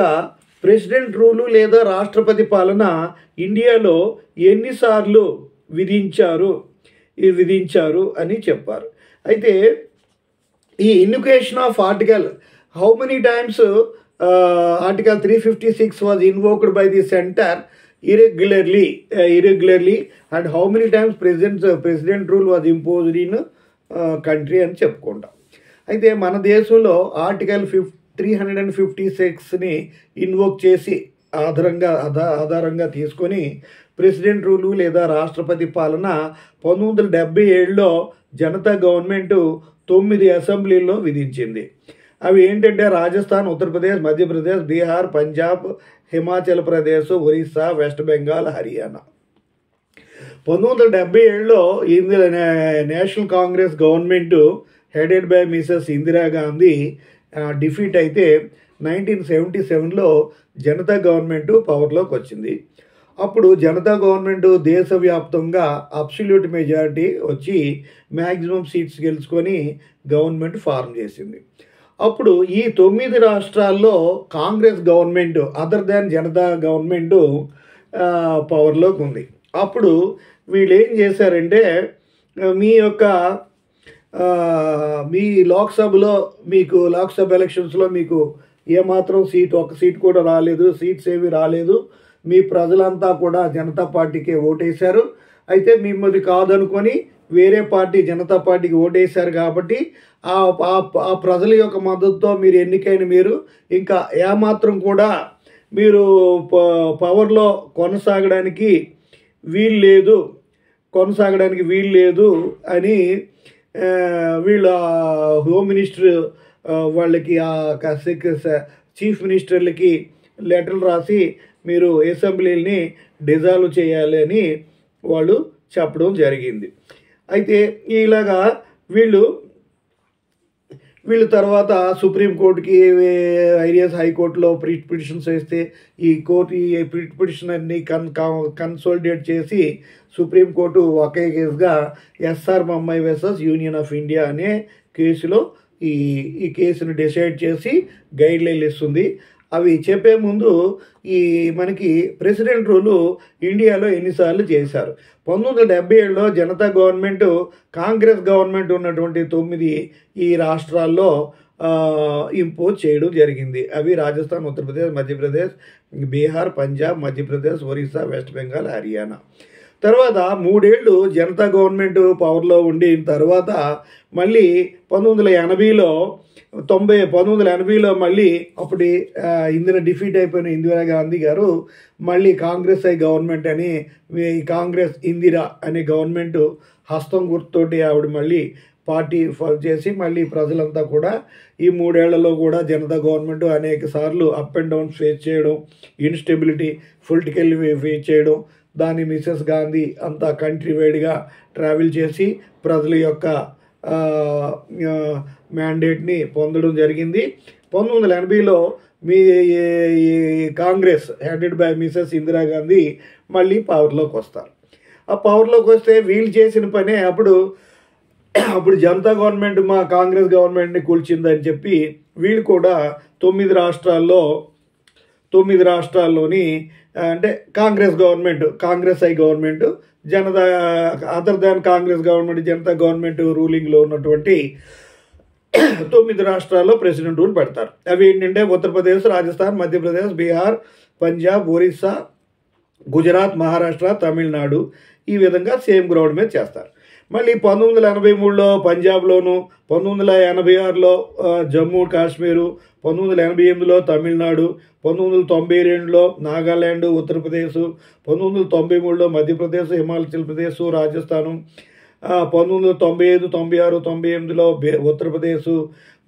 ప్రెసిడెంట్ రూలు లేదా రాష్ట్రపతి పాలన ఇండియాలో ఎన్నిసార్లు విధించారు విధించారు అని చెప్పారు. అయితే ఈ invocation of article how many times article three fifty six was invoked by the centre irregularly irregularly and how many times president president rule was imposed in country అని చెప్పుకుంటాం. అయితే మన దేశంలో ఆర్టికల్ ఫిఫ్ త్రీ హండ్రెడ్ అండ్ ఫిఫ్టీ సిక్స్ని invoke చేసి ఆధారంగా ఆధా ఆధారంగా తీసుకొని ప్రెసిడెంట్ రూలు లేదా రాష్ట్రపతి పాలన పంతొమ్మిది వందల డెబ్బై ఏడులో జనతా గవర్నమెంట్ తొమ్మిది అసెంబ్లీల్లో విధించింది. అవి ఏంటంటే రాజస్థాన్ ఉత్తరప్రదేశ్ మధ్యప్రదేశ్ బీహార్ పంజాబ్ హిమాచల్ ప్రదేశ్ ఒరిస్సా వెస్ట్ బెంగాల్ హర్యానా. పంతొమ్మిది వందల డెబ్బై ఏడులో Indira National Congress government headed by Mrs Indira Gandhi defeat అయితే నైన్టీన్ సెవెంటీ సెవెన్లో జనతా గవర్నమెంట్ పవర్లోకి వచ్చింది అప్పుడు జనతా గవర్నమెంట్ దేశవ్యాప్తంగా అబ్సల్యూట్ మెజారిటీ వచ్చి మ్యాక్సిమం సీట్స్ గెలుచుకొని గవర్నమెంట్ ఫార్మ్ చేసింది. అప్పుడు ఈ తొమ్మిది రాష్ట్రాల్లో Congress government other than Janata government పవర్లోకి ఉంది. అప్పుడు వీళ్ళు ఏం చేశారంటే మీ యొక్క మీ లోక్సభలో మీకు లోక్సభ ఎలక్షన్స్లో మీకు ఏమాత్రం సీట్ ఒక సీట్ కూడా రాలేదు సీట్స్ ఏవి రాలేదు. మీ ప్రజలంతా కూడా జనతా పార్టీకే ఓటేశారు. అయితే మిమ్మల్ని కాదనుకొని వేరే పార్టీ జనతా పార్టీకి ఓటేశారు కాబట్టి ఆ ఆ- ప్రజల యొక్క మద్దతుతో మీరు ఎన్నికైన మీరు ఇంకా ఏమాత్రం కూడా మీరు ప- పవర్లో కొనసాగడానికి వీలు లేదు కొనసాగడానికి వీలు లేదు అని వీళ్ళు వీళ్ళ హోమ్ మినిస్టర్ వాళ్ళకి ఆ చీఫ్ మినిస్టర్లకి లెటర్లు రాసి మీరు అసెంబ్లీని డిజాల్వ్ చేయాలి అని వాళ్ళు చెప్పడం జరిగింది. అయితే ఇలాగా వీళ్ళు వీళ్ళు తర్వాత సుప్రీంకోర్టుకి ఐరియాస్ హైకోర్టులో ప్రిట్ పిటిషన్స్ వేస్తే ఈ కోర్టు ఈ ప్రిట్ పిటిషన్ అన్ని కన్ కన్సోలిడేట్ చేసి సుప్రీంకోర్టు ఒకే కేసుగా S R Bommai versus union of India అనే కేసులో ఈ ఈ కేసును డిసైడ్ చేసి గైడ్లైన్లు ఇస్తుంది. అవి చెప్పే ముందు ఈ మనకి ప్రెసిడెంట్ రూలు ఇండియాలో ఎన్నిసార్లు చేశారు. పంతొమ్మిది వందల డెబ్బై ఏడులో జనతా గవర్నమెంట్ కాంగ్రెస్ గవర్నమెంట్ ఉన్నటువంటి తొమ్మిది ఈ రాష్ట్రాల్లో ఇంపోజ్ చేయడం జరిగింది. అవి రాజస్థాన్ ఉత్తరప్రదేశ్ మధ్యప్రదేశ్ బీహార్ పంజాబ్ మధ్యప్రదేశ్ ఒరిస్సా వెస్ట్ బెంగాల్ హర్యానా. తర్వాత మూడేళ్ళు జనతా గవర్నమెంట్ పవర్లో ఉండిన తర్వాత మళ్ళీ పంతొమ్మిది వందల ఎనభైలో తొంభై పంతొమ్మిది వందల ఎనభైలో మళ్ళీ అప్పటి ఇందిన డిఫీట్ అయిపోయిన ఇందిరా గాంధీ గారు మళ్ళీ కాంగ్రెస్ ఐ గవర్నమెంట్ అని ఈ కాంగ్రెస్ ఇందిరా అనే గవర్నమెంట్ హస్తం గుర్తుతోటి ఆవిడ మళ్ళీ పార్టీ ఫామ్ చేసి మళ్ళీ ప్రజలంతా కూడా ఈ మూడేళ్ళలో కూడా జనతా గవర్నమెంట్ అనేక సార్లు అప్ అండ్ డౌన్ ఫేస్ చేయడం ఇన్స్టెబిలిటీ పొలిటికల్ ఫేస్ చేయడం దాన్ని మిసెస్ గాంధీ అంతా కంట్రీ వైడ్గా ట్రావెల్ చేసి ప్రజల యొక్క మ్యాండేట్ని పొందడం జరిగింది. పంతొమ్మిది వందల ఎనభైలో మీ Congress headed by Mrs Indira Gandhi మళ్ళీ పవర్లోకి వస్తారు. ఆ పవర్లోకి వస్తే వీళ్ళు చేసిన పనే అప్పుడు అప్పుడు జనతా గవర్నమెంట్ మా కాంగ్రెస్ గవర్నమెంట్ని కూల్చిందని చెప్పి వీళ్ళు కూడా తొమ్మిది రాష్ట్రాల్లో తొమ్మిది రాష్ట్రాల్లోని అంటే Congress government Congress I government Janata other than Congress government Janata government రూలింగ్లో ఉన్నటువంటి తొమ్మిది రాష్ట్రాల్లో ప్రెసిడెంట్ రూల్ పెడతారు. అవి ఏంటంటే ఉత్తరప్రదేశ్ రాజస్థాన్ మధ్యప్రదేశ్ బీహార్ పంజాబ్ ఒరిస్సా గుజరాత్ మహారాష్ట్ర తమిళనాడు ఈ విధంగా సేమ్ గ్రౌండ్ మీద చేస్తారు. మళ్ళీ పంతొమ్మిది వందల ఎనభై మూడులో పంజాబ్లోను పంతొమ్మిది వందల ఎనభై ఆరులో జమ్మూ కాశ్మీరు పంతొమ్మిది వందల ఎనభై ఎనిమిదిలో తమిళనాడు పంతొమ్మిది వందల తొంభై రెండులో నాగాల్యాండ్ ఉత్తరప్రదేశ్ పంతొమ్మిది వందల తొంభై మూడులో మధ్యప్రదేశ్ హిమాచల్ ప్రదేశ్ రాజస్థాను పంతొమ్మిది వందల తొంభై ఐదు తొంభై ఆరు తొంభై ఎనిమిదిలో బీ ఉత్తరప్రదేశ్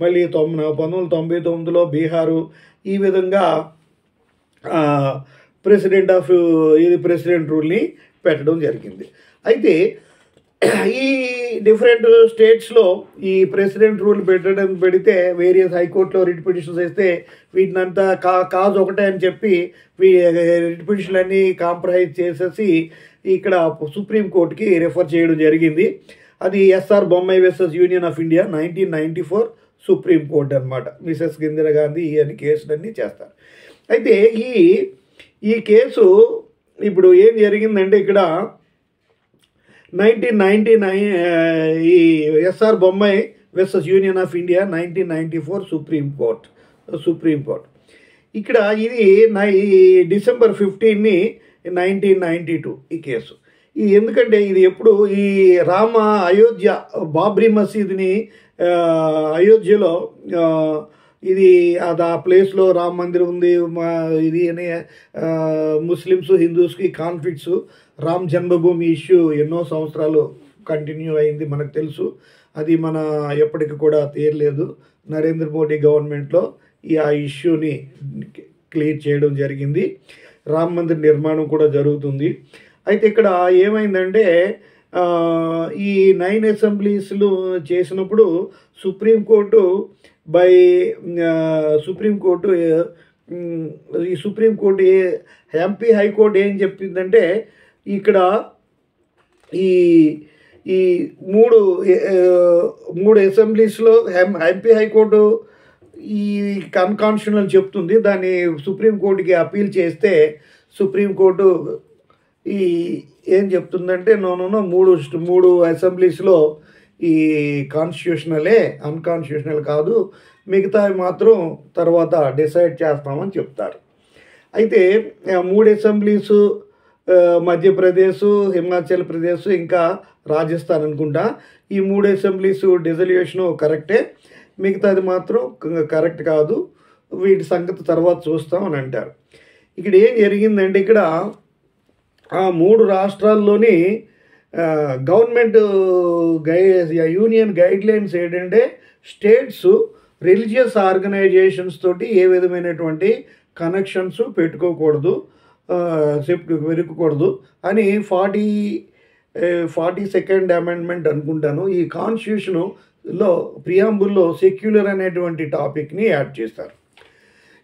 మళ్ళీ తొమ్మిది పంతొమ్మిది వందల తొంభై తొమ్మిదిలో బీహారు. ఈ విధంగా ప్రెసిడెంట్ ఆఫ్ ఇది ప్రెసిడెంట్ రూల్ని పెట్టడం జరిగింది. అయితే ఈ డిఫరెంట్ స్టేట్స్లో ఈ ప్రెసిడెంట్ రూల్ పెట్టడం పెడితే వేరియస్ హైకోర్టులో రిట్ పిటిషన్స్ వేస్తే వీటినంతా కా కాజ్ ఒకటే అని చెప్పి రిట్ పిటిషన్లన్నీ కాంప్రమైజ్ చేసేసి ఇక్కడ సుప్రీంకోర్టుకి రెఫర్ చేయడం జరిగింది. అది S R Bommai versus union of India nineteen ninety four supreme court అనమాట మిసెస్ ఇందిరాగాంధీ ఈ అని కేసులన్నీ చేస్తారు. అయితే ఈ ఈ కేసు ఇప్పుడు ఏం జరిగిందంటే ఇక్కడ నైన్టీన్ నైన్టీ నైన్ ఈ S R Bommai versus union of India nineteen ninety four supreme court supreme court. ఇక్కడ ఇది నై డిసెంబర్ ఫిఫ్టీన్ని నైన్టీన్ నైంటీ టూ ఈ కేసు. ఈ ఎందుకంటే ఇది ఎప్పుడు ఈ రామ అయోధ్య బాబ్రీ మసీద్ని అయోధ్యలో ఇది అది ఆ ప్లేస్లో రామ మందిరం ఉంది మా ఇది అని ముస్లిమ్స్ హిందూస్కి కాన్ఫ్లిక్ట్స్ రామ్ జన్మభూమి ఇష్యూ ఎన్నో సంవత్సరాలు కంటిన్యూ అయింది మనకు తెలుసు. అది మన ఎప్పటికి కూడా తీరలేదు. నరేంద్ర మోడీ గవర్నమెంట్లో ఈ ఆ ఇష్యూని క్లియర్ చేయడం జరిగింది. రామ్ మందిర్ నిర్మాణం కూడా జరుగుతుంది. అయితే ఇక్కడ ఏమైందంటే ఈ నైన్ అసెంబ్లీస్లు చేసినప్పుడు supreme court by supreme court ఈ సుప్రీంకోర్టు ఏ- ఎంపీ హైకోర్టు ఏం చెప్పిందంటే ఇక్కడ ఈ ఈ మూడు మూడు అసెంబ్లీస్లో ఎం- ఎంపీ హైకోర్టు ఈ అన్కాన్స్టిట్యూషనల్ చెప్తుంది దాన్ని సుప్రీంకోర్టుకి అప్పీల్ చేస్తే సుప్రీంకోర్టు ఈ ఏం చెప్తుందంటే నోనో మూడు మూడు అసెంబ్లీస్లో ఈ కాన్స్టిట్యూషనలే అన్కాన్స్టిట్యూషనల్ కాదు మిగతావి మాత్రం తర్వాత డిసైడ్ చేస్తామని చెప్తారు. అయితే ఆ, మూడు అసెంబ్లీస్ మధ్యప్రదేశ్ హిమాచల్ ప్రదేశ్ ఇంకా రాజస్థాన్ అనుకుంటా ఈ మూడు అసెంబ్లీస్ డిజల్యూషన్ కరెక్టే. మిగతాది మాత్రం కరెక్ట్ కాదు. వీటి సంగతి తర్వాత చూస్తాం అని అంటారు. ఇక్కడ ఏం జరిగిందంటే ఇక్కడ ఆ మూడు రాష్ట్రాల్లోని గవర్నమెంట్ గై యూనియన్ గైడ్ లైన్స్ ఏంటంటే స్టేట్స్ రిలీజియస్ ఆర్గనైజేషన్స్ తోటి ఏ విధమైనటువంటి కనెక్షన్స్ పెట్టుకోకూడదు ఆ, వెరుకకూడదు అని ఫార్టీ ఫార్టీ సెకండ్ అమెండ్మెంట్ అనుకుంటాను. ఈ లో ప్రియాంబుల్లో సెక్యులర్ అనేటువంటి టాపిక్ని యాడ్ చేస్తారు.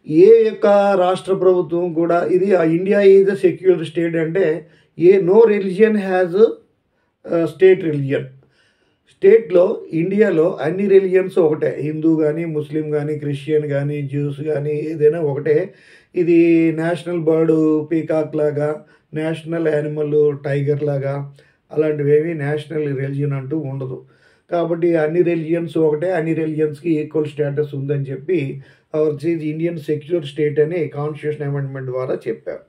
ఏ యొక్క రాష్ట్ర ప్రభుత్వం కూడా ఇది India is a secular state అంటే ఏ no religion has state religion. స్టేట్లో ఇండియాలో అన్ని రిలిజియన్స్ ఒకటే. హిందూ కానీ ముస్లిం కానీ క్రిస్టియన్ కానీ జ్యూస్ కానీ ఏదైనా ఒకటే. ఇది నేషనల్ బర్డు పీకాక్ లాగా నేషనల్ యానిమల్ టైగర్ లాగా అలాంటివేవి నేషనల్ రిలిజియన్ అంటూ ఉండదు. కాబట్టి అన్ని రిలిజియన్స్ ఒకటే అన్ని రిలిజియన్స్కి ఈక్వల్ స్టేటస్ ఉందని చెప్పి అవర్ ఇండియన్ సెక్యులర్ స్టేట్ అని కాన్స్టిట్యూషన్ అమెండ్మెంట్ ద్వారా చెప్పారు.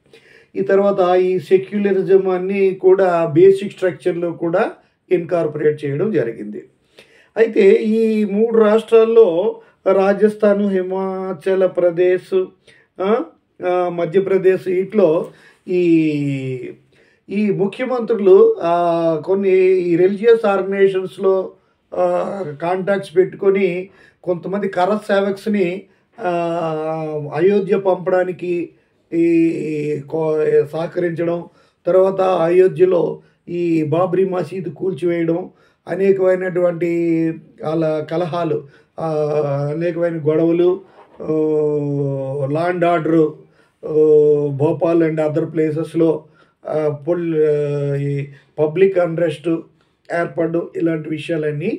ఈ తర్వాత ఈ సెక్యులరిజం అన్ని కూడా బేసిక్ స్ట్రక్చర్లో కూడా ఇన్కార్పొరేట్ చేయడం జరిగింది. అయితే ఈ మూడు రాష్ట్రాల్లో రాజస్థాన్ హిమాచల్ ప్రదేశ్ మధ్యప్రదేశ్ ఇట్లో ఈ ఈ ముఖ్యమంత్రులు కొన్ని ఈ రిలీజియస్ ఆర్గనైజేషన్స్లో కాంటాక్ట్స్ పెట్టుకొని కొంతమంది కర సేవక్స్ని అయోధ్య పంపడానికి ఈ కో- సహకరించడం తర్వాత అయోధ్యలో ఈ బాబ్రీ మసీదు కూల్చివేయడం అనేకమైనటువంటి వాళ్ళ కలహాలు అనేకమైన గొడవలు law and order Bhopal and other ప్లేసెస్లో పుల్ ఈ పబ్లిక్ అన్రెస్టు ఏర్పడడం ఇలాంటి విషయాలన్నీ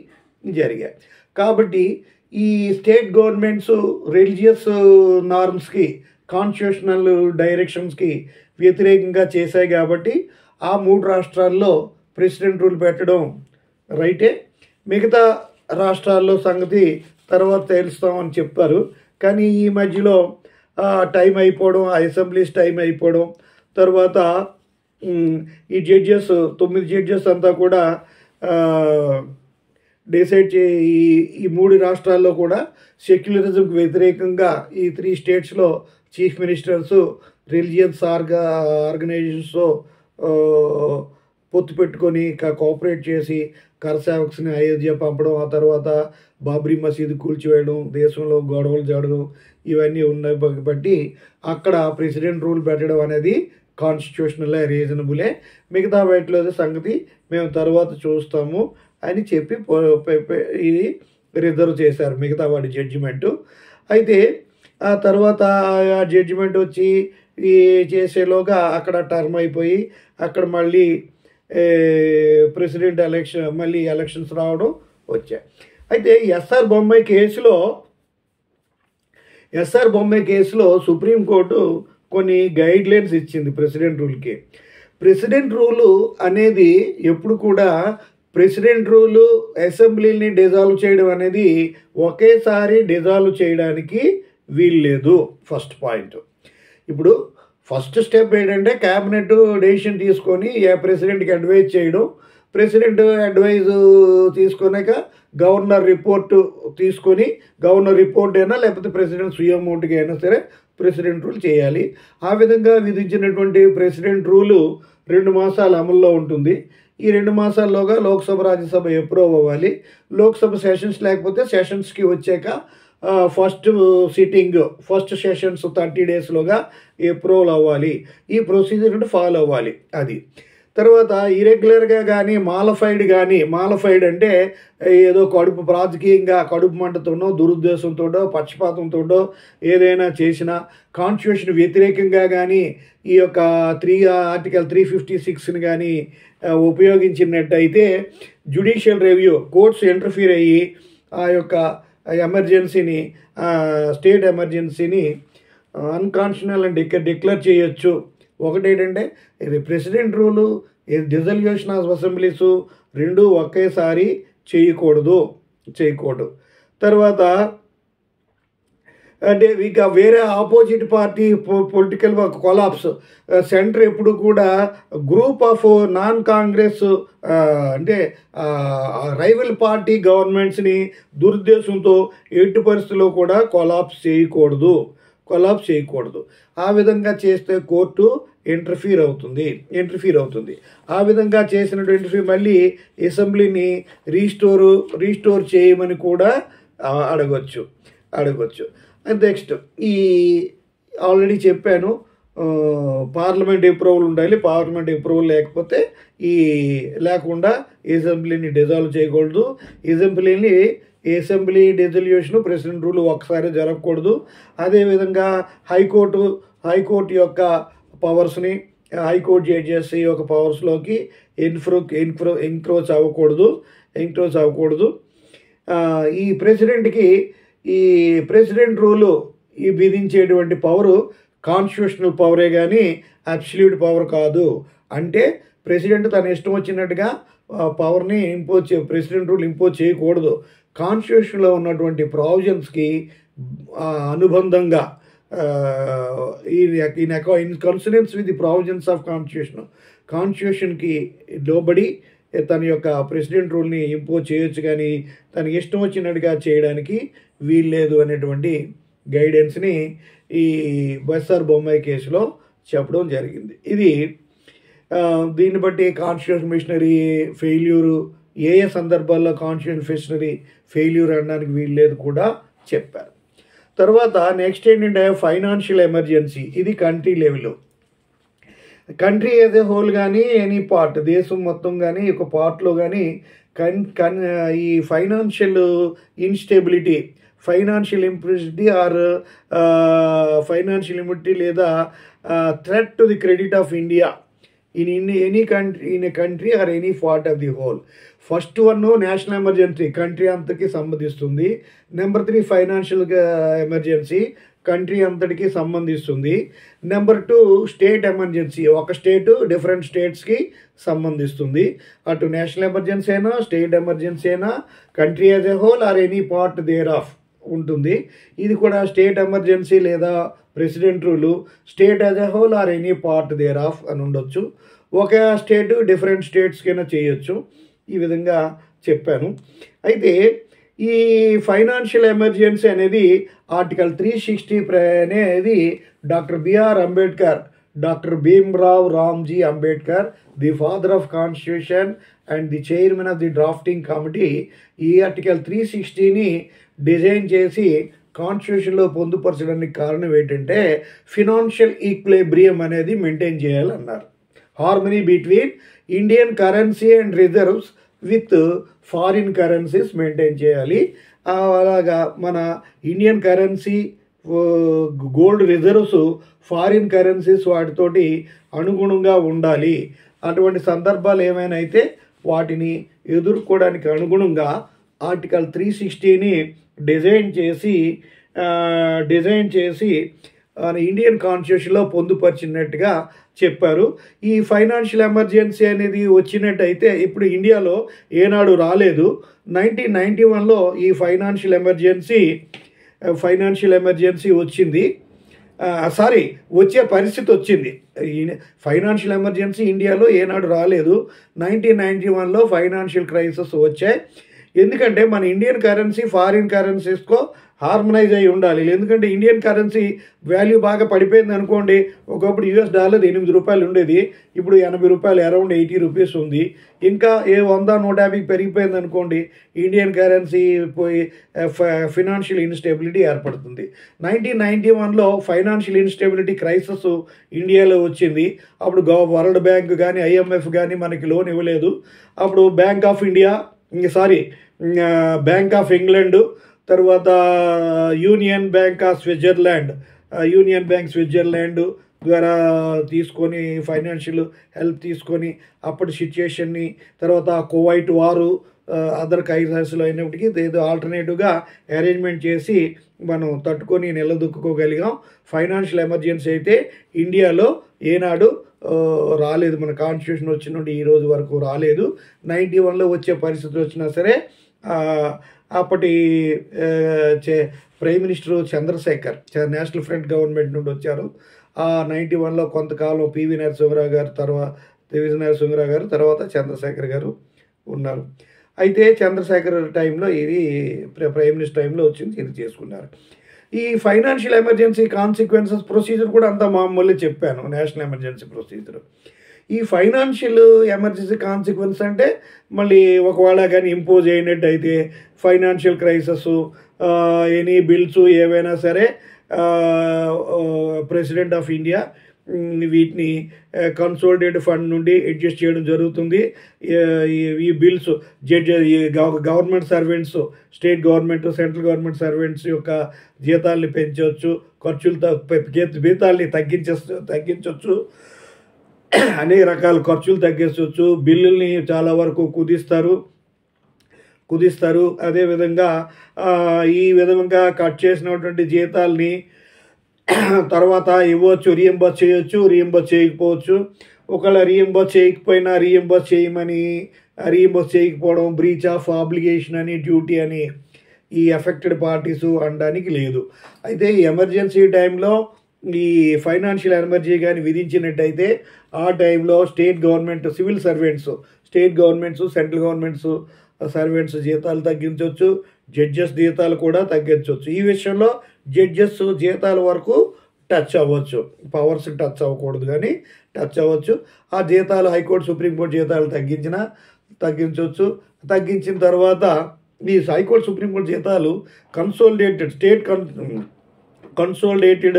జరిగాయి. కాబట్టి ఈ స్టేట్ గవర్నమెంట్స్ రిలీజియస్ నార్మ్స్కి కాన్స్టిట్యూషనల్ డైరెక్షన్స్కి వ్యతిరేకంగా చేశాయి కాబట్టి ఆ మూడు రాష్ట్రాల్లో ప్రెసిడెంట్ రూల్ పెట్టడం రైటే. మిగతా రాష్ట్రాల్లో సంగతి తర్వాత తెలుస్తామని చెప్పారు. కానీ ఈ మధ్యలో టైం అయిపోవడం ఆ అసెంబ్లీస్ టైం అయిపోవడం తర్వాత ఈ జడ్జెస్ తొమ్మిది జడ్జెస్ అంతా కూడా డిసైడ్ చే ఈ ఈ మూడు రాష్ట్రాల్లో కూడా సెక్యులరిజంకి వ్యతిరేకంగా ఈ త్రీ స్టేట్స్లో చీఫ్ మినిస్టర్స్ రిలీజియన్స్ ఆర్గా ఆర్గనైజేషన్స్తో పొత్తు పెట్టుకొని కోఆపరేట్ చేసి కరసేవక్స్ని అయోధ్య పంపడం ఆ తర్వాత బాబ్రీ మసీదు కూల్చివేయడం దేశంలో గొడవలు జరగడం ఇవన్నీ ఉన్నాయి బట్టి అక్కడ ప్రెసిడెంట్ రూల్ పెట్టడం అనేది కాన్స్టిట్యూషనలే రీజనబులే మిగతా వాటిలో సంగతి మేము తర్వాత చూస్తాము అని చెప్పి ఇది రిజర్వ్ చేశారు మిగతా వాడి జడ్జిమెంటు అయితే ఆ తర్వాత ఆ జడ్జిమెంట్ వచ్చి ఈ చేసేలోగా అక్కడ టర్మ్ అయిపోయి అక్కడ మళ్ళీ ప్రెసిడెంట్ ఎలక్షన్ మళ్ళీ ఎలక్షన్స్ రావడం వచ్చాయి. అయితే ఎస్ఆర్ బొమ్మాయి కేసులో ఎస్ఆర్ బొమ్మాయి కేసులో సుప్రీంకోర్టు కొన్ని గైడ్ లైన్స్ ఇచ్చింది ప్రెసిడెంట్ రూల్కి ప్రెసిడెంట్ రూలు అనేది ఎప్పుడు కూడా ప్రెసిడెంట్ రూలు అసెంబ్లీని డిజాల్వ్ చేయడం అనేది ఒకేసారి డిజాల్వ్ చేయడానికి వీల్లేదు. ఫస్ట్ పాయింట్ ఇప్పుడు ఫస్ట్ స్టెప్ ఏంటంటే క్యాబినెట్ డెసిషన్ తీసుకొని ఏ ప్రెసిడెంట్కి అడ్వైజ్ చేయడం. ప్రెసిడెంట్ అడ్వైజ్ తీసుకున్నాక గవర్నర్ రిపోర్టు తీసుకొని గవర్నర్ రిపోర్ట్ అయినా లేకపోతే ప్రెసిడెంట్ సుయమౌంట్కి అయినా సరే ప్రెసిడెంట్ రూల్ చేయాలి. ఆ విధంగా విధించినటువంటి ప్రెసిడెంట్ రూలు రెండు మాసాలు అమల్లో ఉంటుంది. ఈ రెండు మాసాల్లోగా లోక్సభ రాజ్యసభ అప్రూవ్ అవ్వాలి. లోక్సభ సెషన్స్ లేకపోతే సెషన్స్కి వచ్చాక first sitting first sessions thirty డేస్లోగా approval అవ్వాలి. ఈ ప్రొసీజర్ ఫాలో అవ్వాలి. అది. తర్వాత ఇరెగ్యులర్గా కానీ మాలఫైడ్ కానీ మాలఫైడ్ అంటే ఏదో కడుపు రాజకీయంగా కడుపు మంటతోనో దురుద్దేశంతోటో పక్షపాతంతోటో ఏదైనా చేసినా కాన్స్టిట్యూషన్ వ్యతిరేకంగా కానీ ఈ యొక్క త్రీ ఆర్టికల్ త్రీ ఫిఫ్టీ సిక్స్ని కానీ ఉపయోగించినట్టయితే జుడిషియల్ రివ్యూ కోర్ట్స్ ఇంటర్ఫీర్ అయ్యి ఆ యొక్క ఎమర్జెన్సీని స్టేట్ ఎమర్జెన్సీని అన్కాన్స్టిట్యూషనల్ అని డిక్లేర్ చేయొచ్చు. ఒకటి ఏంటంటే ఇది ప్రెసిడెంట్ రూలు ఇది డిజల్యూషన్ ఆఫ్ అసెంబ్లీసు రెండు ఒకేసారి చేయకూడదు చేయకూడదు. తర్వాత అంటే ఇక వేరే opposite party political collapse centre ఎప్పుడు కూడా గ్రూప్ ఆఫ్ నాన్ కాంగ్రెస్ అంటే రైవల్ పార్టీ గవర్నమెంట్స్ని దురుద్దేశంతో ఎట్టి పరిస్థితుల్లో కూడా కొలాప్స్ చేయకూడదు కొలాప్స్ చేయకూడదు. ఆ విధంగా చేస్తే కోర్టు ఇంటర్ఫీర్ అవుతుంది ఇంటర్ఫీర్ అవుతుంది. ఆ విధంగా చేసినటువంటి మళ్ళీ అసెంబ్లీని రీస్టోరు రీస్టోర్ చేయమని కూడా అడగచ్చు అడగొచ్చు. అడగొచ్చు నెక్స్ట్ ఈ ఆల్రెడీ చెప్పాను పార్లమెంట్ అప్రూవల్ ఉండాలి పార్లమెంట్ అప్రూవల్ లేకపోతే ఈ లేకుండా అసెంబ్లీని డిజాల్వ్ చేయకూడదు. అసెంబ్లీని అసెంబ్లీ డిజల్యూషన్ ప్రెసిడెంట్ రూల్ ఒకసారి జరగకూడదు. అదేవిధంగా హైకోర్టు హైకోర్టు యొక్క పవర్స్ని హైకోర్టు జడ్జెస్ యొక్క పవర్స్లోకి ఎన్ఫ్రో ఎన్క్రో ఎంక్రోచ్ అవ్వకూడదు ఎంక్రోచ్ అవ్వకూడదు. ఈ ప్రెసిడెంట్కి ఈ ప్రెసిడెంట్ రూలు ఈ విధించేటువంటి పవరు కాన్స్టిట్యూషనల్ పవరే కానీ అబ్సల్యూట్ పవర్ కాదు. అంటే ప్రెసిడెంట్ తన ఇష్టం వచ్చినట్టుగా పవర్ని ఇంపోజ్ చే ప్రెసిడెంట్ రూల్ ఇంపోజ్ చేయకూడదు. కాన్స్టిట్యూషన్లో ఉన్నటువంటి ప్రావిజన్స్కి అనుబంధంగా in in coincidence with the provisions of constitution కాన్స్టిట్యూషన్కి లోబడి తన యొక్క ప్రెసిడెంట్ రూల్ని ఇంపోజ్ చేయొచ్చు కానీ తనకి ఇష్టం వచ్చినట్టుగా చేయడానికి వీల్లేదు అనేటువంటి గైడెన్స్ని ఈ బస్సార్ బొమ్మాయి కేసులో చెప్పడం జరిగింది. ఇది దీన్ని బట్టి కాన్స్టిట్యూషన్ మిషనరీ ఫెయిల్యూరు ఏ ఏ సందర్భాల్లో కాన్స్టిట్యూషన్ మిషనరీ ఫెయిల్యూర్ అనడానికి వీల్లేదు కూడా చెప్పారు. తర్వాత నెక్స్ట్ ఏంటంటే ఫైనాన్షియల్ ఎమర్జెన్సీ ఇది కంట్రీ లెవెల్లో కంట్రీ యాజ్ ఏ హోల్ కానీ ఎనీ పార్ట్ దేశం మొత్తం కానీ ఒక పార్ట్లో కానీ కన్ కన్ ఈ ఫైనాన్షియల్ ఇన్స్టెబిలిటీ ఫైనాన్షియల్ ఇంప్రెసిటీ ఆర్ ఫైనాన్షియల్ ఇమ్యూనిటీ లేదా threat to the credit of India in in any country in a country or any part of the whole first one national emergency country అంతకి సంబంధిస్తుంది. Number three financial emergency country అంతటికి సంబంధిస్తుంది. Number two state emergency ఒక state different స్టేట్స్కి సంబంధిస్తుంది. అటు national emergency అయినా state emergency అయినా country as a whole or any part thereof ఉంటుంది. ఇది కూడా స్టేట్ ఎమర్జెన్సీ లేదా president rule state as a whole or any part thereof అని ఉండొచ్చు. ఒక స్టేట్ డిఫరెంట్ స్టేట్స్కైనా చేయొచ్చు. ఈ విధంగా చెప్పాను. అయితే ఈ ఫైనాన్షియల్ ఎమర్జెన్సీ అనేది ఆర్టికల్ త్రీ సిక్స్టీ అనేది doctor B R Ambedkar doctor Bhimrao Ramji Ambedkar the father of constitution and the chairman of the drafting committee ఈ ఆర్టికల్ త్రీ సిక్స్టీని డిజైన్ చేసి కాన్స్టిట్యూషన్లో పొందుపరచడానికి కారణం ఏంటంటే ఫినాన్షియల్ ఈక్విలిబ్రియం అనేది మెయింటైన్ చేయాలన్నారు. Harmony between Indian currency and reserves with foreign currencies maintain చేయాలి. అలాగా మన Indian currency gold reserves foreign currencies వాటితోటి అనుగుణంగా ఉండాలి. అటువంటి సందర్భాలు ఏమైనా అయితే వాటిని ఎదుర్కోవడానికి అనుగుణంగా ఆర్టికల్ త్రీ సిక్స్టీని డిజైన్ చేసి డిజైన్ చేసి ఇండియన్ కాన్స్టిట్యూషన్లో పొందుపరిచినట్టుగా చెప్పారు. ఈ ఫైనాన్షియల్ ఎమర్జెన్సీ అనేది వచ్చినట్టయితే ఇప్పుడు ఇండియాలో ఏనాడు రాలేదు. నైన్టీన్ నైంటీ వన్లో ఈ ఫైనాన్షియల్ ఎమర్జెన్సీ ఫైనాన్షియల్ ఎమర్జెన్సీ వచ్చింది. సారీ వచ్చే పరిస్థితి వచ్చింది. ఫైనాన్షియల్ ఎమర్జెన్సీ ఇండియాలో ఏనాడు రాలేదు. నైన్టీన్ నైంటీ వన్లో ఫైనాన్షియల్ క్రైసిస్ వచ్చాయి. ఎందుకంటే మన ఇండియన్ కరెన్సీ ఫారిన్ కరెన్సీస్కో హార్మనైజ్ అయి ఉండాలి. ఎందుకంటే ఇండియన్ కరెన్సీ వాల్యూ బాగా పడిపోయింది అనుకోండి ఒకప్పుడు యుఎస్ డాలర్ ఎనిమిది రూపాయలు ఉండేది ఇప్పుడు ఎనభై రూపాయలు అరౌండ్ ఎయిటీ రూపీస్ ఉంది. ఇంకా ఏ వంద నూట యాభై పెరిగిపోయింది అనుకోండి ఇండియన్ కరెన్సీ పోయి ఫినాన్షియల్ ఇన్స్టెబిలిటీ ఏర్పడుతుంది. నైన్టీన్ నైంటీ వన్లో ఫైనాన్షియల్ ఇన్స్టెబిలిటీ క్రైసిస్ ఇండియాలో వచ్చింది. అప్పుడు గవ వరల్డ్ బ్యాంక్ కానీ ఐఎంఎఫ్ కానీ మనకి లోన్ ఇవ్వలేదు. అప్పుడు bank of India sorry bank of England తర్వాత union bank of Switzerland union bank Switzerland ద్వారా తీసుకొని ఫైనాన్షియల్ హెల్ప్ తీసుకొని అప్పటి సిచ్యుయేషన్ని తర్వాత కువైట్ వారు uh, అదర్ కైజర్స్లో అయినప్పటికీ ఏదో ఆల్టర్నేటివ్గా అరేంజ్మెంట్ చేసి మనం తట్టుకొని నిలదొక్కుకోగలిగాం. ఫైనాన్షియల్ ఎమర్జెన్సీ అయితే ఇండియాలో ఏనాడు uh, రాలేదు. మన కాన్స్టిట్యూషన్ వచ్చిన నుండి ఈ రోజు వరకు రాలేదు. నైంటీ వన్లో వచ్చే పరిస్థితులు వచ్చినా సరే uh, అప్పటి చే- ప్రైమ్ మినిస్టర్ చంద్రశేఖర్ చ- నేషనల్ ఫ్రంట్ గవర్నమెంట్ నుండి వచ్చారు. ఆ నైంటీ వన్లో కొంతకాలం పివి నరసింహరావు గారు తర్వాత పివి నరసింహరావు గారు తర్వాత చంద్రశేఖర్ గారు ఉన్నారు. అయితే చంద్రశేఖర్ టైంలో ఇది ప్రైమ్ మినిస్టర్ టైంలో వచ్చింది ఇది చేసుకున్నారు. ఈ ఫైనాన్షియల్ ఎమర్జెన్సీ కాన్సిక్వెన్సెస్ ప్రొసీజర్ కూడా అంతా మామూలు చెప్పాను నేషనల్ ఎమర్జెన్సీ ప్రొసీజర్. ఈ ఫైనాన్షియల్ ఎమర్జెన్సీ కాన్సిక్వెన్స్ అంటే మళ్ళీ ఒకవేళ కానీ ఇంపోజ్ అయినట్టయితే ఫైనాన్షియల్ క్రైసిస్ ఎనీ బిల్స్ ఏవైనా సరే ప్రెసిడెంట్ ఆఫ్ ఇండియా వీటిని కన్సోలిడేట్ ఫండ్ నుండి అడ్జస్ట్ చేయడం జరుగుతుంది. ఈ- బిల్స్ జడ్జి ఈ government servants state government central government servants యొక్క జీతాల్ని పెంచవచ్చు ఖర్చులు జీతాల్ని తగ్గించ తగ్గించవచ్చు. అనేక రకాల ఖర్చులు తగ్గించవచ్చు. బిల్లుల్ని చాలా వరకు కుదిస్తారు. కుదిస్తారు. అదేవిధంగా ఈ విధంగా కట్ చేసినటువంటి జీతాల్ని తర్వాత ఇవ్వచ్చు రీఎంబర్స్ చేయొచ్చు రీఎంబర్స్ చేయకపోవచ్చు. ఒకవేళ రీఎంబర్స్ చేయకపోయినా రీఎంబర్స్ చేయమని రీఎంబర్స్ చేయకపోవడం బ్రీచ్ ఆఫ్ ఆబ్లిగేషన్ అని డ్యూటీ అని ఈ ఎఫెక్టెడ్ పార్టీస్ అనడానికి లేదు. అయితే ఎమర్జెన్సీ టైంలో ఈ ఫైనాన్షియల్ ఎమర్జీ కానీ విధించినట్టయితే ఆ టైంలో state government civil servants state governments central governments servants జీతాలు తగ్గించవచ్చు జడ్జెస్ జీతాలు కూడా తగ్గించవచ్చు ఈ విషయంలో జడ్జెస్ జీతాల వరకు టచ్ అవ్వచ్చు. పవర్స్ టచ్ అవ్వకూడదు కానీ టచ్ అవ్వచ్చు. ఆ జీతాలు హైకోర్టు సుప్రీంకోర్టు జీతాలు తగ్గించిన తగ్గించవచ్చు తగ్గించిన తర్వాత ఈ హైకోర్టు సుప్రీంకోర్టు జీతాలు కన్సోలిడేటెడ్ స్టేట్ కన్ కన్సోలిడేటెడ్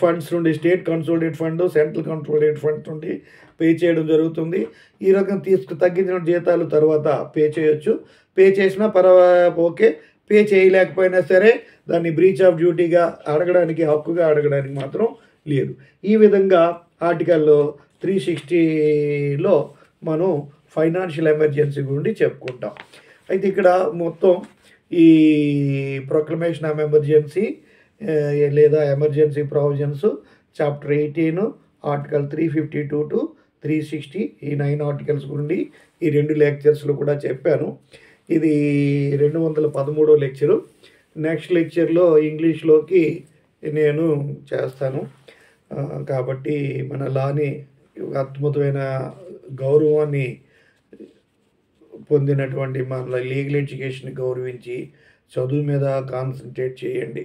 ఫండ్స్ నుండి state consolidate fund central consolidate fund నుండి పే చేయడం జరుగుతుంది. ఈ రకం తీసుకు తగ్గించిన జీతాలు తర్వాత పే చేయొచ్చు. పే చేసినా పర్వా ఓకే. పే చేయలేకపోయినా సరే దాన్ని బ్రీచ్ ఆఫ్ డ్యూటీగా అడగడానికి హక్కుగా అడగడానికి మాత్రం లేదు. ఈ విధంగా ఆర్టికల్లో త్రీ సిక్స్టీలో మనం ఫైనాన్షియల్ ఎమర్జెన్సీ గురించి చెప్పుకుంటాం. అయితే ఇక్కడ మొత్తం ఈ ప్రొక్లమేషన్ ఆఫ్ ఎమర్జెన్సీ లేదా emergency provisions chapter eighteen article three fifty two to three sixty ఈ నైన్ ఆర్టికల్స్ గురించి ఈ రెండు లెక్చర్స్లో కూడా చెప్పాను. ఇది రెండు వందల పదమూడో లెక్చరు. నెక్స్ట్ లెక్చర్లో ఇంగ్లీష్లోకి నేను చేస్తాను. కాబట్టి మన లాని అద్భుతమైన గౌరవాన్ని పొందినటువంటి మన లీగల్ ఎడ్యుకేషన్ గౌరవించి చదువు మీద కాన్సన్ట్రేట్ చేయండి.